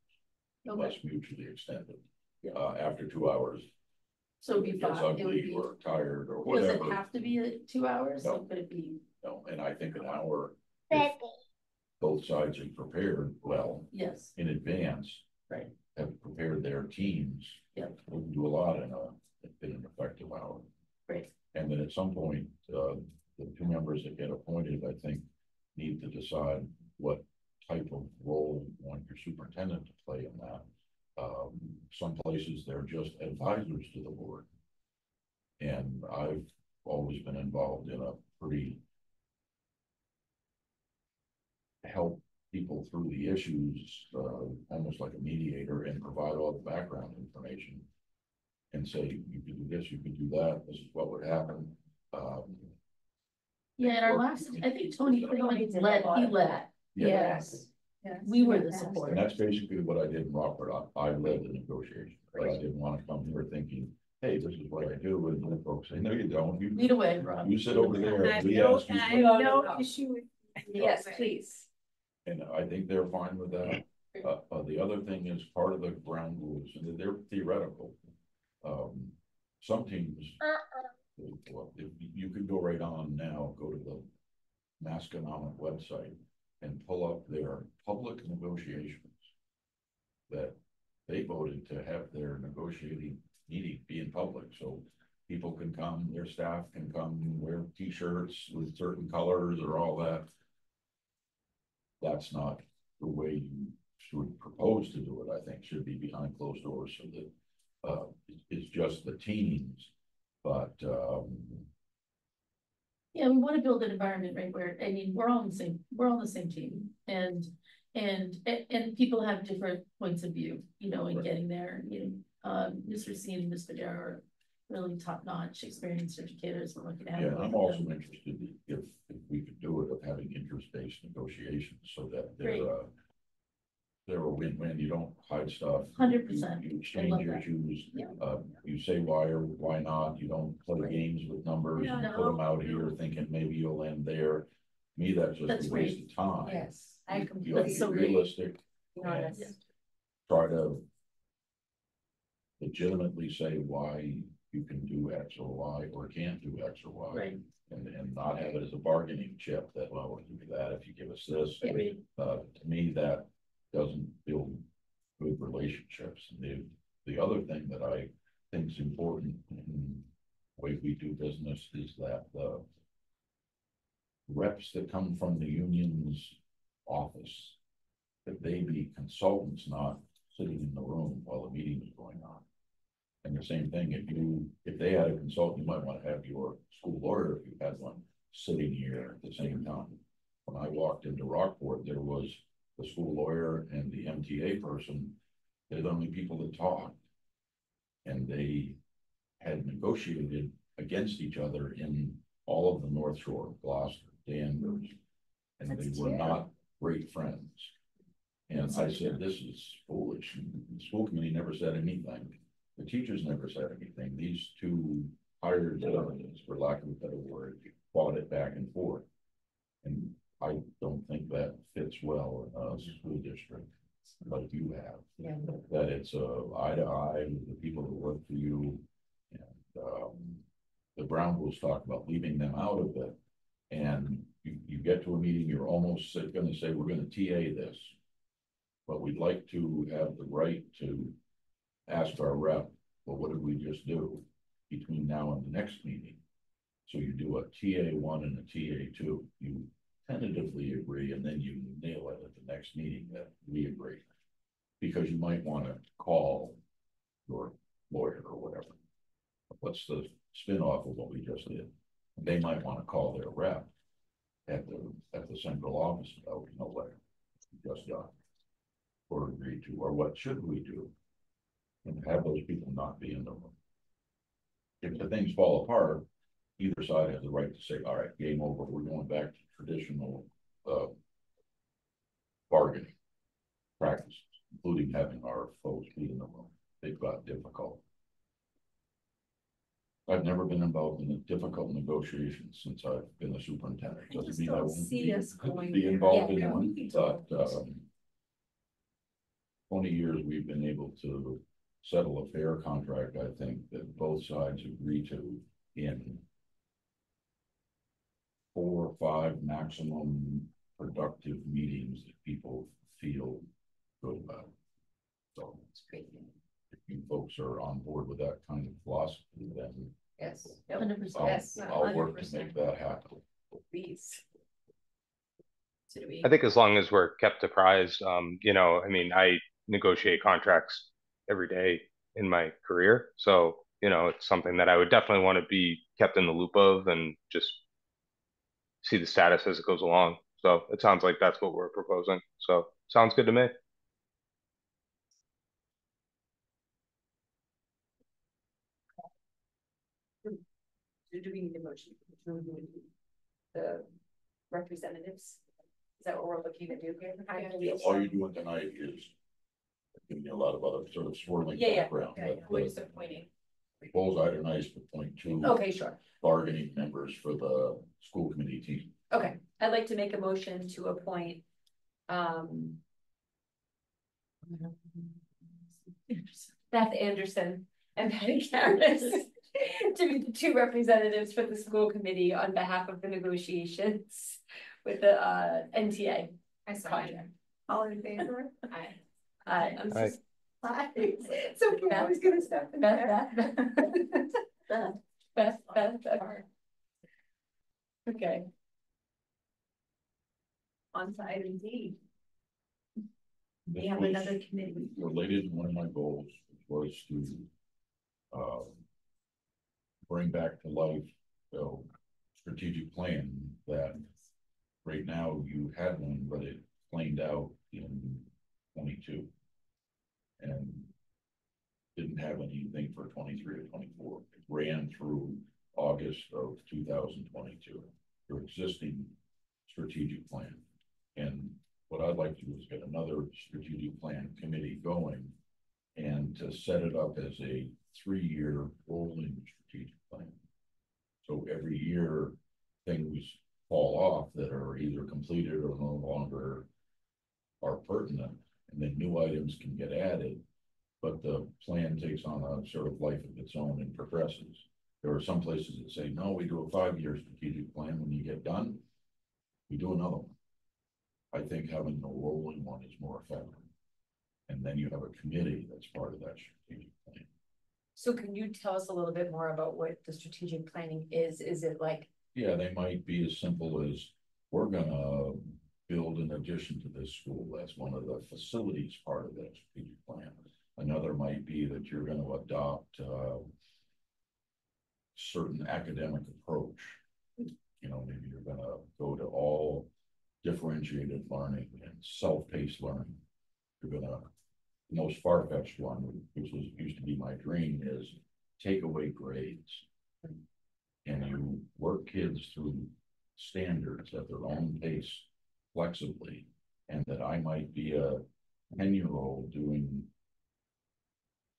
Unless mutually extended. Yeah. Uh, after two hours, so it'd be it gets five, it would be, or tired or whatever. does it have to be two hours, No. or could it be, No, and I think an hour. Both sides have prepared well yes, in advance. Right. Have prepared their teams. Yeah. We can do a lot in a, in an effective hour. great, And then at some point, uh, the two members that get appointed, I think, need to decide what type of role you want your superintendent to play in that. Um, some places they're just advisors to the board. And I've always been involved in a pretty help people through the issues, uh, almost like a mediator and provide all the background information. And say, you could do this, you could do that, this is what would happen, um. yeah, and our last, I think Tony pretty much did a led, he of led, that. yes, Yes. we were the support. And that's basically what I did in Rockford. I, I led the negotiation, but I didn't wanna come here thinking, hey, this is what I do, and then folks say, no, you don't. You, Lead away, Rob. you sit over there, I and have we no- ask you. I have no no. issue with. Yes, please. And I think they're fine with that. Uh, uh, the other thing is part of the ground rules, and they're theoretical. Um, some teams. well, if you- you could go right on now, go to the Masconomet website and pull up their public negotiations. That they voted to have their negotiating meeting be in public, so people can come, their staff can come, wear T-shirts with certain colors or all that that's not the way you should propose to do it, I think, should be behind closed doors so that. Uh, it's just the teams, but, um, Yeah, we wanna build an environment, right, where, I mean, we're all on the same, we're all on the same team, and, and, and, people have different points of view, you know, in Right. getting there, you know. Um, Mr. C and Ms. Federa are really top-notch experienced educators, we're looking at. have. yeah, I'm also them. interested if, if we could do it of having interest-based negotiations so that Great. they're, uh. They're a win-win, you don't hide stuff. 100%. You exchange your that. issues, Yeah. uh, you say why or why not, you don't play Right. games with numbers and No. put them out here thinking maybe you'll end there. Me, that's That's just a waste of time. Yes, I You- You completely have That's so realistic, be honest. try to. Legitimately say why you can do X or Y or can't do X or Y. Right, And, and not have it as a bargaining chip that, well, we'll give you that if you give us this. Uh, to me, that doesn't build good relationships. And the, the other thing that I think is important in the way we do business is that the reps that come from the union's office, that they be consultants, not sitting in the room while the meeting is going on. And the same thing, if you, if they had a consultant, you might wanna have your school lawyer, if you had one, sitting here at the same time. When I walked into Rockport, there was the school lawyer and the MTA person, they're the only people that talked. And they had negotiated against each other in all of the North Shore, Gloucester, Danvers. And they were terrible. not great friends. And I said, this is foolish. The school committee never said anything. The teachers never said anything. These two hired villains, for lack of a better word, fought it back and forth. And I don't think that fits well in a school district like you have. Yeah. That it's a eye to eye with the people that work for you. And, um, the Brown rules talk about leaving them out of it. And you, you get to a meeting, you're almost gonna say, we're gonna TA this. But we'd like to have the right to ask our rep, well, what did we just do between now and the next meeting? So you do a TA one and a TA two, you tentatively agree, and then you nail it at the next meeting that we agree. Because you might wanna call your lawyer or whatever. What's the spinoff of what we just did? They might wanna call their rep at the, at the central office, oh, you know what? we Just got. Or agree to, or what should we do? And have those people not be in the room. If the things fall apart, either side has the right to say, all right, game over, we're going back to traditional, uh. Bargaining. Practices, including having our folks be in the room, they've got difficult. I've never been involved in a difficult negotiation since I've been a superintendent. Doesn't mean I won't see be- Be involved Yeah, in one, but, um. Twenty years we've been able to settle a fair contract, I think, that both sides agree to in. Four or five maximum productive meetings that people feel good about. So It's great. if you folks are on board with that kind of philosophy, then Yes, Hundred percent. I'll, Yes, I'll work to make 100%. that happen. please. So do we? I think as long as we're kept apprised, um, you know, I mean, I negotiate contracts every day in my career. So, you know, it's something that I would definitely want to be kept in the loop of and just see the status as it goes along. So it sounds like that's what we're proposing. So sounds good to me. Do do we need a motion? to remove The representatives? Is that what we're looking to do here? Yeah. All you're doing tonight is giving you a lot of other sort of swirling Yeah, yeah. background. Yeah, but we're the just appointing. Proposed itemized to point two Okay, sure. bargaining members for the school committee team. Okay, I'd like to make a motion to appoint, um. Beth Anderson and Patty Karas *laughs* to be the two representatives for the school committee on behalf of the negotiations with the uh NTA. I saw Contract. All in favor? I, Aye, I'm Aye. just. Aye. So I was gonna step in Beth, Beth, Beth. Beth, Beth, Beth. Okay. On to item D. This We have was another committee. Related to one of my goals, which was to um, bring back to life, the strategic plan that right now you had one, but it planed out in twenty-two. And didn't have anything for twenty-three or twenty-four. It ran through August of two thousand twenty-two, your existing strategic plan. And what I'd like to do is get another strategic plan committee going and to set it up as a three-year rolling strategic plan. So every year, things fall off that are either completed or no longer are pertinent, and then new items can get added. But the plan takes on a sort of life of its own and progresses. There are some places that say, no, we do a five-year strategic plan, when you get done, we do another one. I think having a rolling one is more effective. And then you have a committee that's part of that strategic plan. So can you tell us a little bit more about what the strategic planning is? Is it like, Yeah, they might be as simple as, we're gonna build in addition to this school. That's one of the facilities part of that strategic plan. Another might be that you're gonna adopt, uh, certain academic approach. You know, maybe you're gonna go to all differentiated learning and self-paced learning. You're gonna, the most far-fetched one, which was, used to be my dream, is take away grades. And you work kids through standards at their own pace flexibly. And that I might be a ten-year-old doing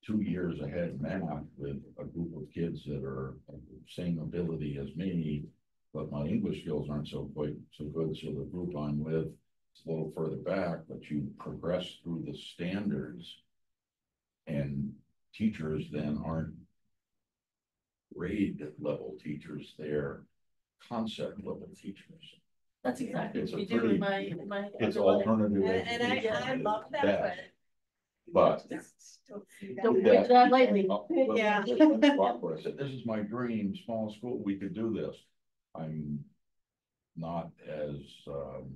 two years ahead math with a group of kids that are the same ability as me. But my English skills aren't so quite so good, so the group I'm with is a little further back, but you progress through the standards. And teachers then aren't grade level teachers, they're concept level teachers. That's exactly It's what a we do pretty- in my, in my. It's alternative. And, and I, I love at that, but. But Don't Yeah. put that lightly. Uh, *laughs* well, *laughs* Yeah. that's what I thought said, this is my dream, small school, we could do this. I'm not as, um.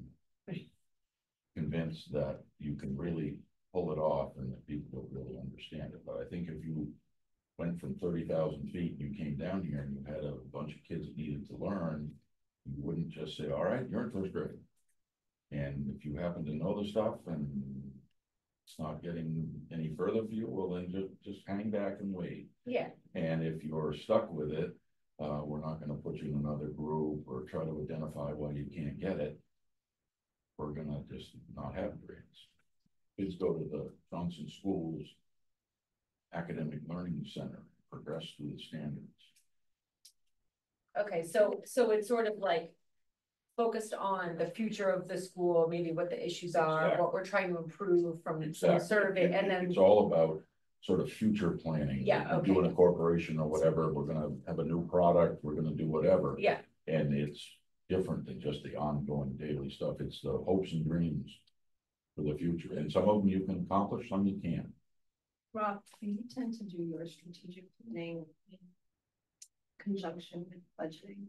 Convinced that you can really pull it off and that people will really understand it, but I think if you. Went from thirty thousand feet, and you came down here and you had a bunch of kids that needed to learn. You wouldn't just say, all right, you're in first grade. And if you happen to know the stuff and it's not getting any further for you, well, then just, just hang back and wait. Yeah, And if you're stuck with it, uh, we're not gonna put you in another group or try to identify why you can't get it. We're gonna just not have grades. Kids go to the Johnson Schools Academic Learning Center, progress through the standards. Okay, so, so it's sort of like. Focused on the future of the school, maybe what the issues are, what we're trying to improve from the Exactly. survey, and then. It's all about sort of future planning. Yeah, We're Doing a corporation or whatever, we're gonna have a new product, we're gonna do whatever. Yeah, And it's different than just the ongoing daily stuff. It's the hopes and dreams for the future. And some of them you can accomplish, some you can't. Rob, do you tend to do your strategic planning in conjunction with budgeting?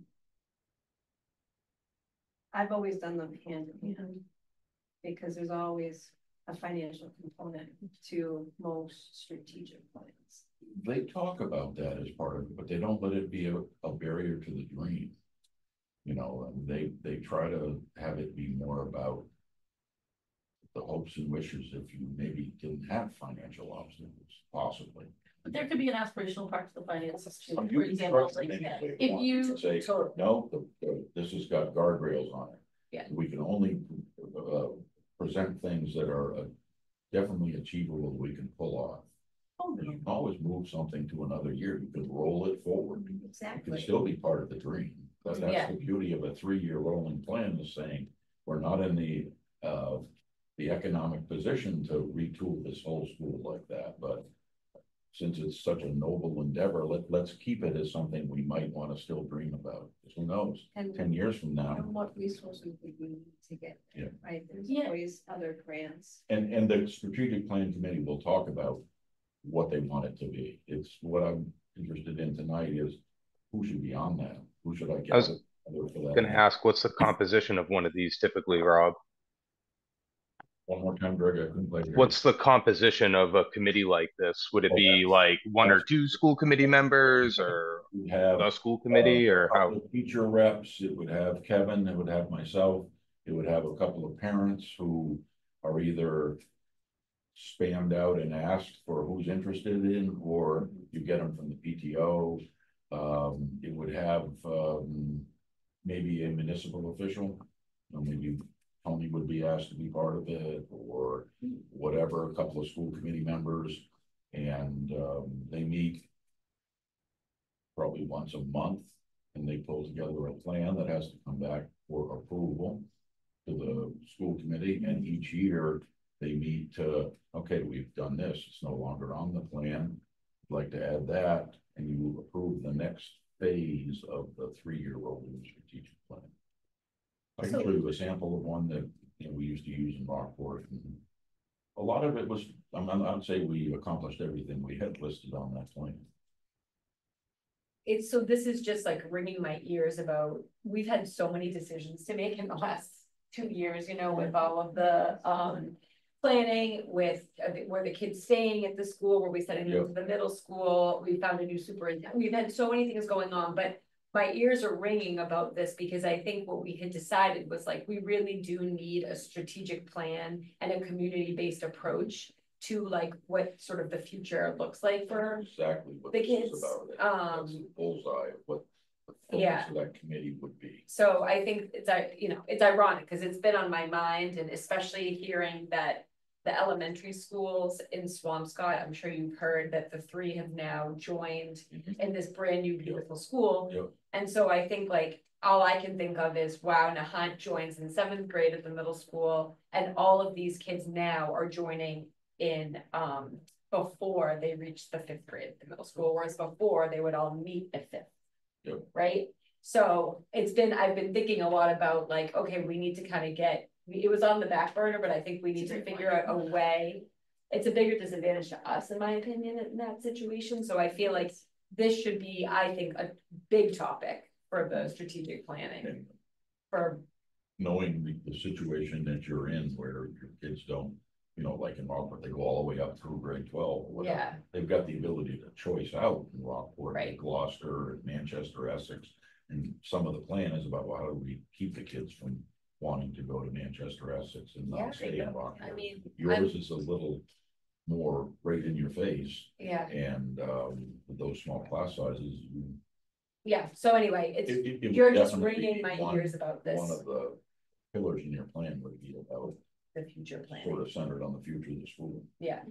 I've always done them hand in hand. Because there's always a financial component to most strategic plans. They talk about that as part of it, but they don't let it be a, a barrier to the dream. You know, they, they try to have it be more about the hopes and wishes if you maybe didn't have financial obstacles, possibly. But there could be an aspirational part to the finances too, for example, like, if you- Say, Totally. no, the, the, this has got guardrails on it. Yeah. We can only, uh, present things that are uh, definitely achievable, we can pull off. oh, You can always move something to another year, you can roll it forward, it can Exactly. still be part of the dream. But Yeah. that's the beauty of a three-year rolling plan is saying, we're not in the, uh, the economic position to retool this whole school like that, but since it's such a noble endeavor, let, let's keep it as something we might want to still dream about. 'Cause Who knows, And ten years from now, and what resources would we need to get, there, Yeah. right? There's Yeah. always other grants. and, and the strategic plan committee will talk about what they want it to be. It's what I'm interested in tonight is who should be on that? Who should I get? I was together for that? Gonna ask, what's the composition of one of these typically, Rob? One more time, Greg, I couldn't hear you. What's the composition of a committee like this? Would it be like one or two school committee members or We have. the school committee or a couple how? of Teacher reps, it would have Kevin, it would have myself, it would have a couple of parents who are either. Spammed out and asked for who's interested in, or you get them from the PTO. Um, it would have, um, maybe a municipal official. Or maybe Tony would be asked to be part of it, or whatever, a couple of school committee members. And, um, they meet probably once a month, and they pull together a plan that has to come back for approval to the school committee, and each year they meet to, okay, we've done this, it's no longer on the plan. I'd Like to add that, and you approve the next phase of the three-year rolling strategic plan. I can show you a sample of one that, you know, we used to use in Rockport. and A lot of it was, I'm, I'm, I'd say we accomplished everything we had listed on that plan. it's, so this is just like ringing my ears about, we've had so many decisions to make in the last two years, you know, with all of the, um. Planning with, uh, where the kids staying at the school, where we sending them to the middle school, we found a new superintendent, we've had so many things going on, but. My ears are ringing about this because I think what we had decided was like, we really do need a strategic plan and a community-based approach. To like what sort of the future looks like for Exactly what the kids, about. Um, the bullseye of what the Yeah. focus of that committee would be. So I think it's, you know, it's ironic, because it's been on my mind, and especially hearing that. The elementary schools in Swampscott, I'm sure you've heard that the three have now joined Mhm. in this brand new beautiful school. Yep. And so I think like, all I can think of is, wow, Nahant joins in seventh grade at the middle school. And all of these kids now are joining in, um, before they reach the fifth grade at the middle school, whereas before they would all meet at fifth. Yep. Right? So it's been, I've been thinking a lot about like, okay, we need to kind of get, it was on the back burner, but I think we need to figure out a way. It's a bigger disadvantage to us, in my opinion, in that situation, so I feel like this should be, I think, a big topic for the strategic planning. And For, knowing the, the situation that you're in where your kids don't, you know, like in Rockport, they go all the way up through grade twelve whatever. yeah, They've got the ability to choice out in Rockport, Right. Gloucester, Manchester, Essex. And some of the plan is about well, how do we keep the kids from wanting to go to Manchester, Essex and Yeah, not stay in I mean, Yours is a little more right in your face yeah, and, um, with those small class sizes, you. yeah, so anyway, it's, it- it- it would you're just definitely ringing be my one- ears about this, One of the pillars in your plan would be about the future sort planning, of centered on the future of the school, yeah,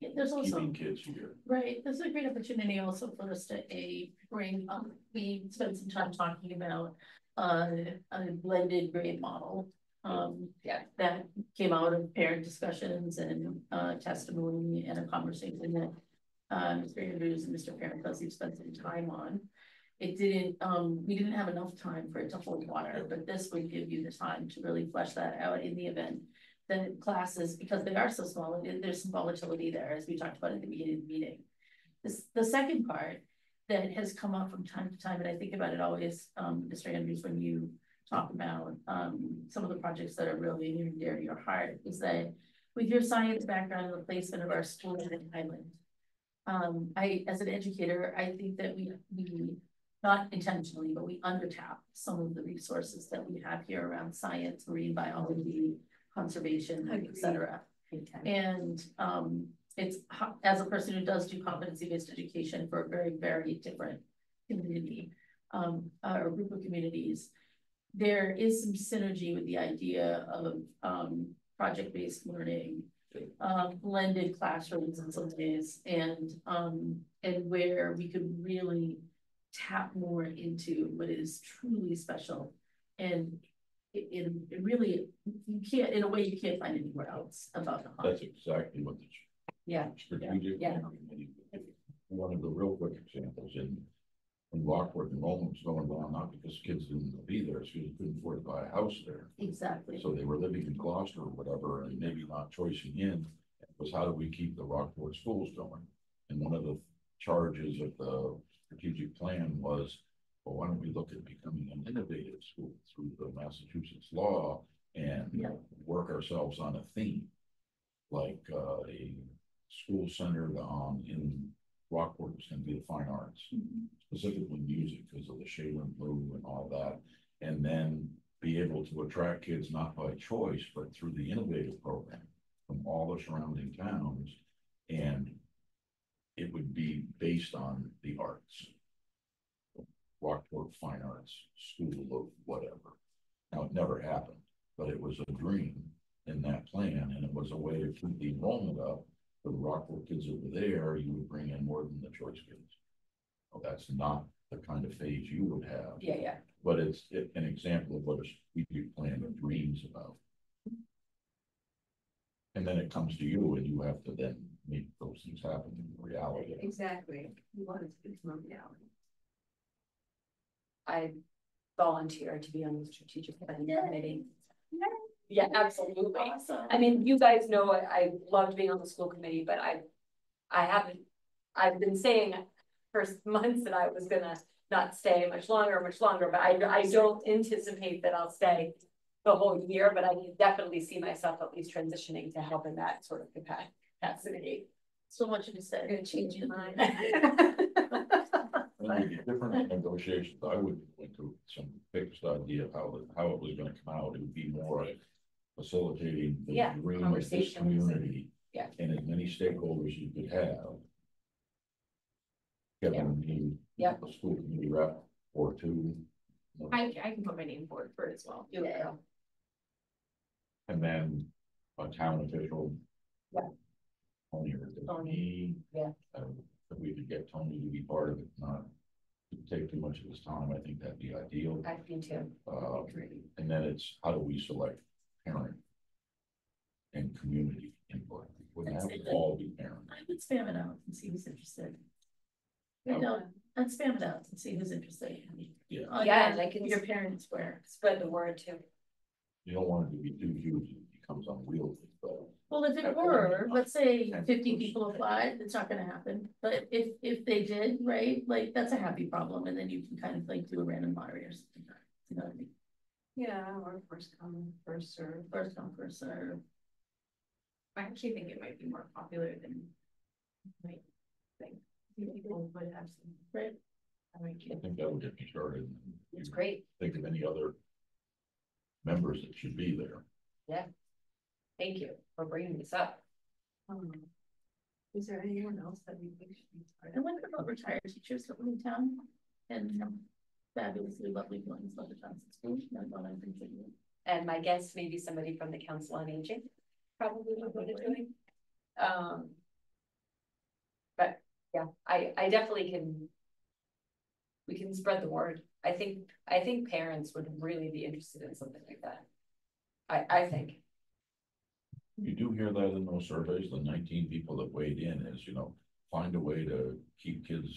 Yeah, There's also, keeping kids here. right, there's a great opportunity also for us to a bring, um, we spent some time talking about. Uh, a blended grade model, um. Yeah. That came out of parent discussions and uh testimony and a conversation that. Uh, Mr. Andrews and Mr. Parent Plessy spent some time on. It didn't, um, we didn't have enough time for it to hold water, but this would give you the time to really flesh that out in the event. That classes, because they are so small, and there's some volatility there, as we talked about at the beginning of the meeting. This, the second part that has come up from time to time, and I think about it always, um, Mr. Andrews, when you talk about, um, some of the projects that are really near and dear to your heart, is that with your science background and the placement of our schools in Highland, um, I, as an educator, I think that we, we, not intentionally, but we undertap some of the resources that we have here around science, marine biology, conservation, et cetera. And um, it's, as a person who does do competency-based education for a very, very different community, um, or group of communities. There is some synergy with the idea of um, project-based learning. Um, blended classrooms in some ways, and um, and where we could really tap more into what is truly special. And it really, you can't, in a way, you can't find anywhere else about the That's exactly what the yeah, strategic. Yeah. planning committee would do. One of the real quick examples in, in enrollment was going down, not because kids didn't be there, it's because they couldn't afford to buy a house there. Exactly. So they were living in Gloucester or whatever, and maybe not choicing in, was how do we keep the Rockport schools going? And one of the charges of the strategic plan was, well, why don't we look at becoming an innovative school through the Massachusetts law and Yeah. work ourselves on a theme? Like, uh, a school centered on, in Rockport was gonna be the fine arts Mhm. specifically music because of the Shalin Liu and all that. And then be able to attract kids not by choice, but through the innovative program from all the surrounding towns. And it would be based on the arts. Rockport Fine Arts School of whatever. Now, it never happened, but it was a dream in that plan, and it was a way to keep the enrollment up. For the Rockport kids over there, you would bring in more than the choice kids. Well, that's not the kind of phase you would have, yeah, yeah, but it's a- an example of what a strategic plan of dreams about. And then it comes to you and you have to then make those things happen in reality. Exactly, we want it to become reality. I volunteer to be on the strategic planning committee. Yeah, absolutely. Awesome. I mean, you guys know I, I loved being on the school committee, but I, I haven't, I've been saying for *laughs* months that I was gonna not stay much longer, much longer, but I, I don't anticipate that I'll stay the whole year, but I can definitely see myself at least transitioning to help in that sort of capacity. So much you said. Gonna change your mind. When we get different negotiations, I would go to some fixed idea of how, it- how it was gonna come out, it would be more like facilitating the Yeah, dream of this conversations and- community. yeah. And as many stakeholders you could have. Kevin, me. Yeah. A school committee rep or two. I, I can put my name forward for it as well. Yeah. And then a town official. Yeah. Tony or Tony, yeah. Uh, If we could get Tony to be part of it, not to take too much of his time, I think that'd be ideal. I do too. Uh, and then it's, how do we select parent? And community input, wouldn't have to all be parent. I would spam it out and see who's interested. Yeah. You know, I'd spam it out and see who's interested. Yeah. On Yeah, your- and Your parents were. Spread the word too. You don't want it to be too huge, it becomes unwieldy, but. Well, if it were, let's say fifty people applied, it's not gonna happen, but if, if they did, right, like, that's a happy problem, and then you can kind of like do a random lottery or something. You know what I mean, Yeah, or first come, first serve. first come, first serve. I actually think it might be more popular than. Might think, people would have some. Right. I might I think that would get me started. It's great. Think of any other. Members that should be there. Yeah. Thank you for bringing this up. Um, Is there anyone else that we think should be part I of? wonder about retired teachers that live in town, and um, fabulously lovely ones, love the Johnson School, that's what I'm thinking. And my guess, maybe somebody from the Council on Aging, probably would what it's doing. Um. But, yeah, I, I definitely can. We can spread the word. I think, I think parents would really be interested in something like that. I, I think, You do hear that in those surveys, the nineteen people that weighed in is, you know, find a way to keep kids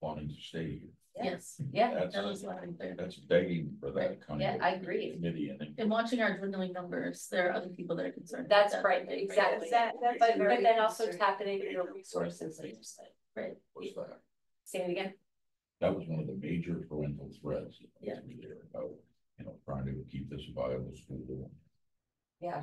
wanting to stay here. Yeah. Yes, yeah, That's, that was loud and clear. that's begging for that kind yeah, of. I agree. Committee and. And watching our dwindling numbers, there are other people that are concerned. That's that, right, right? exactly. That- that's But, but then also tapping into your resources, like said. Right, Was that, Say it again. that was one of the major parental threats. Yeah. About, you know, trying to keep this viable school. Yeah,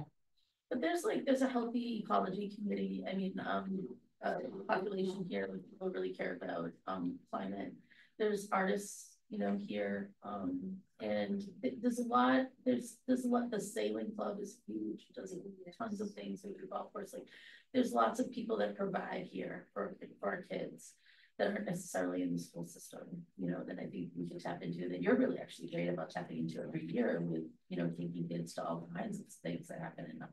but there's like, there's a healthy ecology committee, I mean, um, uh, population here, like, people really care about, um, climate. There's artists, you know, here, um, and there's a lot, there's, there's a lot, the sailing club is huge, it does tons of things with the golf course, like. There's lots of people that provide here for, for our kids that aren't necessarily in the school system, you know, that I think we can tap into, that you're really actually great about tapping into every year with, you know, taking kids to all kinds of things that happen in the-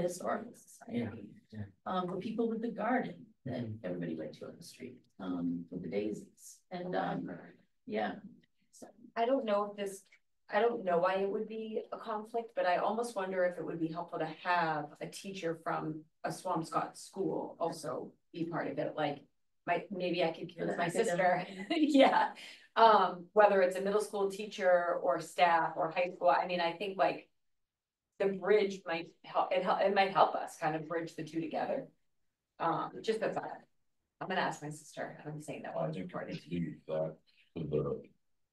historical society. yeah. Um, the people with the garden that everybody went to on the street, um, with the daisies, and, um, yeah. So, I don't know if this, I don't know why it would be a conflict, but I almost wonder if it would be helpful to have a teacher from a Swampscott school also be part of it, like. My, maybe I could convince my sister, *laughs* yeah, um, whether it's a middle school teacher or staff or high school, I mean, I think like. The bridge might help, it help, it might help us kind of bridge the two together. Um, just a thought. I'm gonna ask my sister, I'm saying that while I it's think I recorded. could leave that to the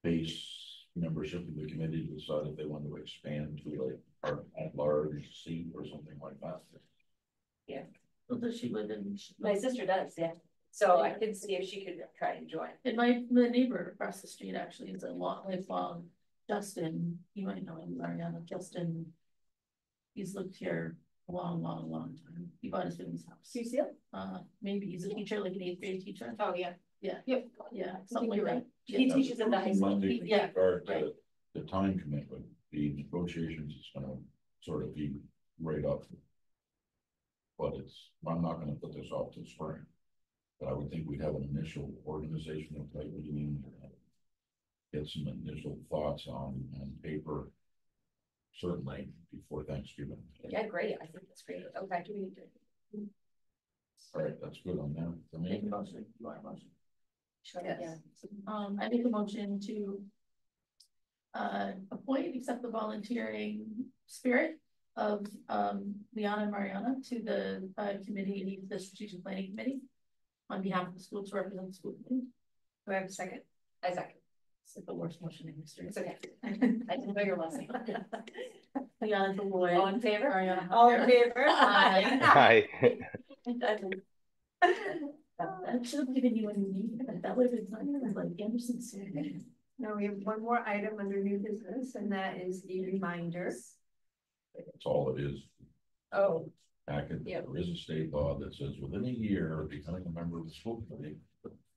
base membership of the committee to decide if they want to expand to like, our at-large seat or something like that. well, does she live in? My sister does, yeah, so I could see if she could try and join. And my, my neighbor across the street actually is a long, lifelong, Justin, you might know him, Mariana, Justin. He's lived here a long, long, long time. He bought his family's house. Cecile? Uh, maybe he's a teacher, like an eighth grade teacher. oh, yeah. Yeah. Yep. Yeah, something like you're that. right. Yeah. He teaches at the high school. Monday, Yeah, regard right. The time commitment, the negotiations is gonna sort of be right up. But it's, I'm not gonna put this off till spring. But I would think we'd have an initial organizational type meeting. Get some initial thoughts on, on paper. Certainly before Thanksgiving. Yeah, great, I think that's great, okay. All right, that's good on that. for. Make a motion, you want a motion? Sure, Yes. yeah. Um, I make a motion to. Uh, appoint, accept the volunteering spirit of, um, Liana and Mariana to the, uh, committee, the strategic planning committee. On behalf of the school to represent the school committee. Do I have a second? I second. It's the worst motion in history. It's okay. *laughs* I didn't know your lesson. Liana Deloy. All in favor? Ariana All in favor? Aye. Hi. That should have given you a name, that would have been fun, it was like Anderson Sanders. Now we have one more item under new business and that is a reminder. That's all it is. Oh, Packet, Yep. there is a state law that says within a year of becoming a member of the school committee.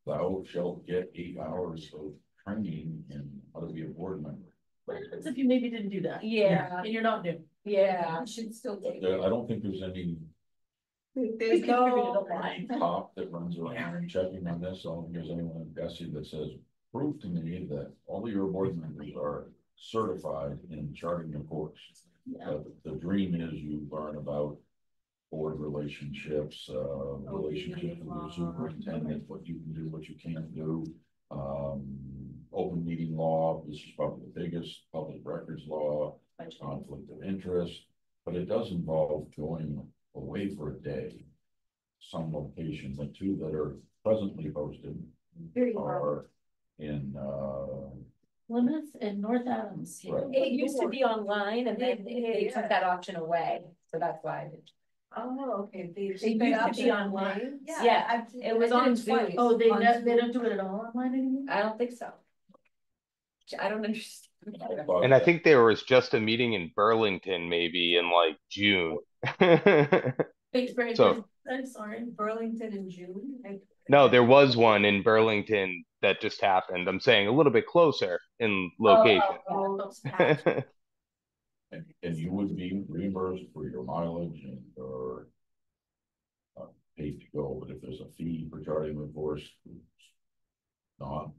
Thou shalt get eight hours of training in how to be a board member. What happens if you maybe didn't do that? Yeah. And you're not new. yeah, I should still take. There- I don't think there's any There's can figure it no, out line. *laughs* top that runs around checking on this, I don't think there's anyone in DESE that says. Prove to me that all of your board members are certified in charting your course. Yeah. Uh, the dream is you learn about. Board relationships, uh, relationships with your superintendent, what you can do, what you can't do. Um, open meeting law, this is probably the biggest, public records law, conflict of interest. But it does involve going away for a day. Some locations, like two that are presently hosted very well. are in, uh, Plymouth and North Adams. Right. It used to be online and then Yeah, they yeah. took that option away, so that's why. I did. Oh, okay. They, It used to be online. Yeah, I've- it was I did on it twice. Zoom. Oh, they, On ne- they Zoom. don't do it at all online anymore? I don't think so. I don't understand. And I think there was just a meeting in Burlington maybe in like June. *laughs* Thanks very So- much, I'm sorry. Burlington in June. I- No, there was one in Burlington that just happened. I'm saying a little bit closer in location. Oh, those *laughs* patch. And, and you would be reimbursed for your mileage and your. Uh, paid to go, but if there's a fee for charting the course. Not.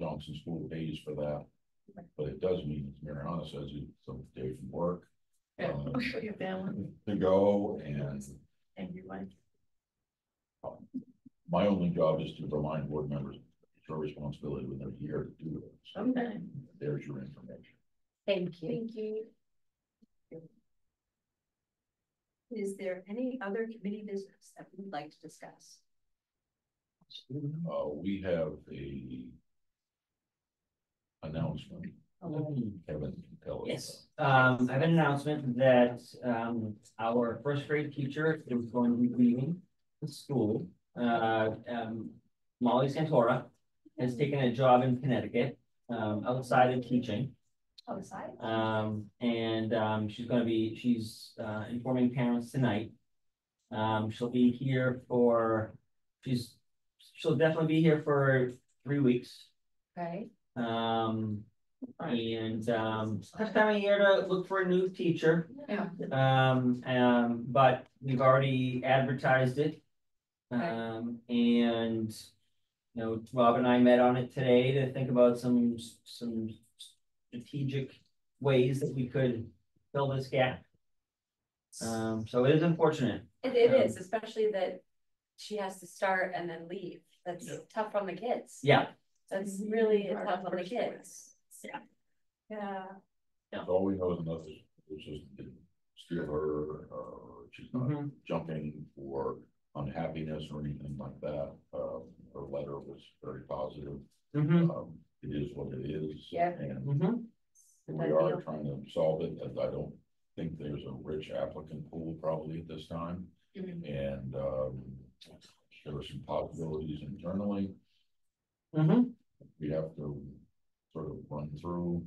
Johnson School pays for that. But it does mean, as Mariana says, it's a day from work. Yeah, um, for *laughs* your family To go and and your wife. my only job is to remind board members. It's your responsibility when they're here to do it. So Okay. There's your information. Thank you. Thank you. Is there any other committee business that we would like to discuss? Uh, we have a. Announcement. Kevin can tell us. Yes, um, I have an announcement that, um, our first grade teacher is going to be leaving the school. Uh, um, Molly Santora has taken a job in Connecticut, um, outside of teaching. Outside? Um, and, um, she's gonna be, she's, uh, informing parents tonight. Um, she'll be here for, she's, she'll definitely be here for three weeks. Okay, Um, and, um, tough time of year to look for a new teacher. Yeah. Um, um, but we've already advertised it. Okay. Um, and, you know, Rob and I met on it today to think about some, some strategic ways that we could fill this gap. Um, so it is unfortunate. it, it is, especially that she has to start and then leave. That's Yeah. tough on the kids. Yeah, That's really tough on the kids. Yeah. yeah. All we know is nothing, it's just didn't steal her, or she's not Mhm. jumping for unhappiness or anything like that. Uh, her letter was very positive. mm-hmm, Um, it is what it is. Yeah. And mm-hmm, we are trying to solve it, and I don't think there's a rich applicant pool probably at this time. Mhm. And, um, there are some possibilities internally. mm-hmm. We have to sort of run through.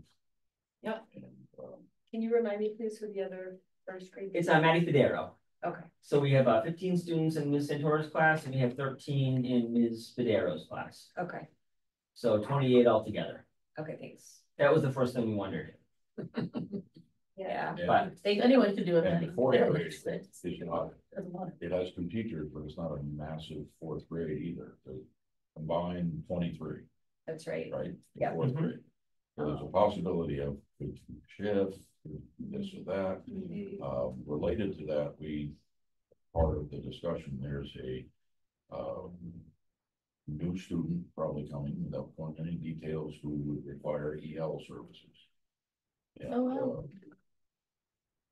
Yep. And, um, Can you remind me please who the other first grade? It's uh, Maddie Federo. Okay, So we have uh fifteen students in Ms. Santora's class and we have thirteen in Ms. Federo's class. okay, So twenty-eight altogether. okay, thanks. That was the first thing we wondered. *laughs* Yeah. and- But Thank. Anyone can do it. And right? fourth Yeah, grade it's- it's- is not, doesn't it has two teachers, but it's not a massive fourth grade either. The Combined twenty-three, That's right. right? Yeah. Fourth Mhm. grade. So there's a possibility of good shift, this or that. Um, related to that, we, part of the discussion, there's a, um. New student probably coming without going into any details who would require EL services. And, Oh, wow. uh,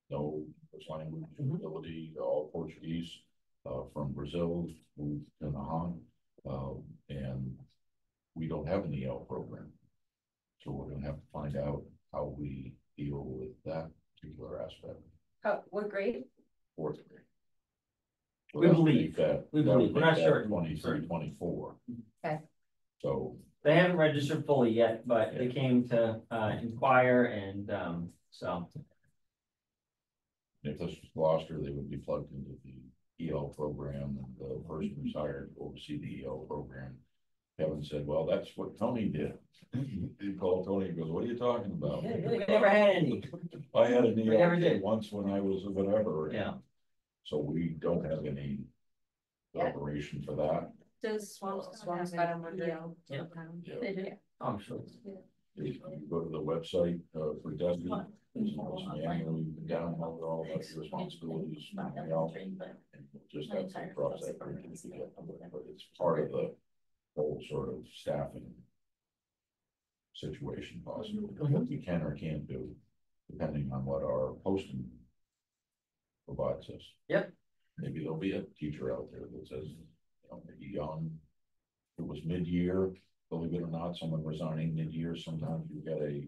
No English language Mhm. ability, all Portuguese, uh, from Brazil, moved to Nahant. Um, and we don't have an EL program. So we're gonna have to find out how we deal with that particular aspect, Oh, what grade? fourth grade. So We that would believe. make that- We that would believe. We're make not that sure. Twenty-three, twenty-four. Okay. So, They haven't registered fully yet, but they came to uh inquire and um so. if this was Gloucester, they would be plugged into the EL program, and the person who's hired will oversee the EL program. Kevin said, well, that's what Tony did. *laughs* He called Tony and goes, what are you talking about? We never had any. I had an We never EL did. once when I was a whatever. Yeah. So we don't have any Yeah. operation for that. Does Swampscott Swampscott, have I'm an Yeah. Yeah. They do. I'm sure. If you go to the website, uh, for DESE, there's a little you can download all of your responsibilities. Not that you know, trained, but and we'll Just have to cross that bridge as we get to it, but it's part of the whole sort of staffing. Situation possible, what we can or can't do, depending on what our posting. Provides us. Yep. Maybe there'll be a teacher out there that says, you know, maybe young. It was mid-year, believe it or not, someone resigning mid-year, sometimes you get a.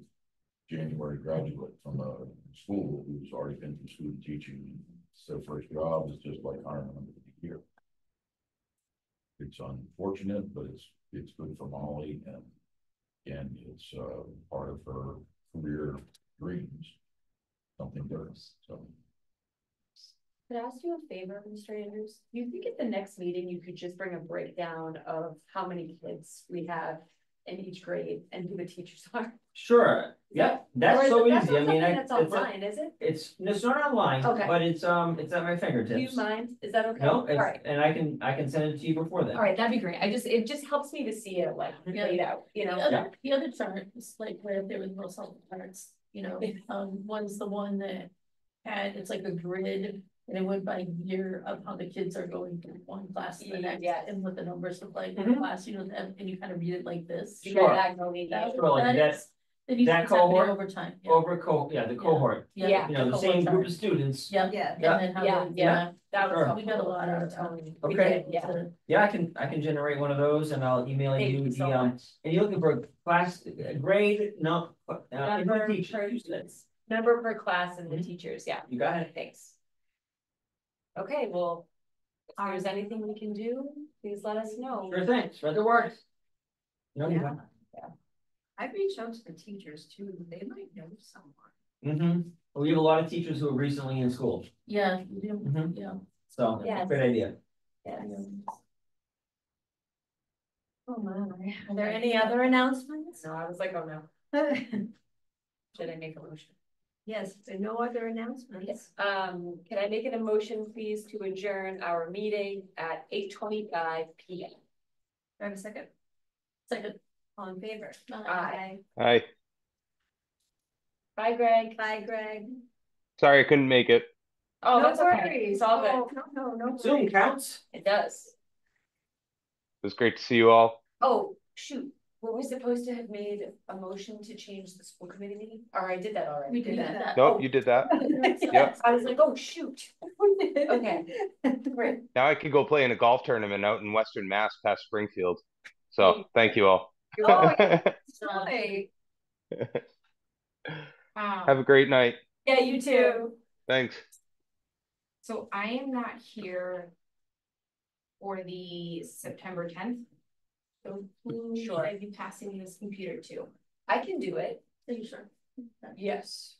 January graduate from a school who's already been through student teaching, their first job, it's just like hiring them here. It's unfortunate, but it's, it's good for Molly and, and it's, uh, part of her career dreams. Something different, so. Could I ask you a favor, Mr. Andrews? You think at the next meeting, you could just bring a breakdown of how many kids we have in each grade and who the teachers *laughs* are? Sure, yeah, Or that's is so it- easy. I not mean, I, something it's, That's a- online, is it? it's, it's not online, Okay. but it's um, it's at my Do fingertips. you mind? Is that okay? No, All it's, right, and I can, I can send it to you before then. all right, that'd be great. I just, it just helps me to see it like Yeah. laid out, you The know? other, the other chart is like where there was most helpful charts, you know, *laughs* um, one's the one that had, it's like a grid. And it went by year of how the kids are going from one class to the next Yes. and what the numbers look like in Mhm. class, you know, and, and you kind of read it like this. You Sure. go diagonally, That- Sure, like that- is- That needs that to happen cohort over time. yeah. Over co, yeah, the cohort, Yeah. you know, the cohort same group chart. of students. Yeah, Yeah. and Yeah. then how Yeah, they- yeah. That was. Sure. We got a lot out of town. We Okay. did, yeah. Yeah, I can, I can generate one of those and I'll email Thank you you so the um, much. and you're looking for a class, a grade, no, uh, Number teachers, per, number per class and the Mhm. teachers, yeah. You got it. Thanks. Okay, well, if there's anything we can do, please let us know. Sure thing, spread the word. No, you Yeah. got I've reached out to the teachers too, they might know someone. Mm-hmm, we have a lot of teachers who are recently in school, Yeah, we do, Mhm. yeah. so, Yes. great idea. Yes. Oh my, are there any other announcements? No, I was like, oh no. *laughs* Should I make a motion? Yes, there are no other announcements. Um, can I make an emotion, please, to adjourn our meeting at eight twenty-five P M? Do I have a second? Second. All in favor? Aye. Hi, Bye, Greg. Bye, Greg. sorry I couldn't make it. Oh, No that's okay. worries. It's all Oh, good. No, no, no. Zoom worries. counts. It does. It was great to see you all. Oh, shoot. Were we supposed to have made a motion to change the school committee meeting? Or I did that already? We did Yeah. that. Nope, you did that. *laughs* Yep. I was like, oh, shoot. Okay, great. Now I could go play in a golf tournament out in Western Mass past Springfield. So, thank you all. Oh, yeah. Uh, Have Um, a great night. Yeah, you too. Thanks. so I am not here. For the September tenth. So who should Sure. I be passing this computer to? I can do it. Are you sure? Yes.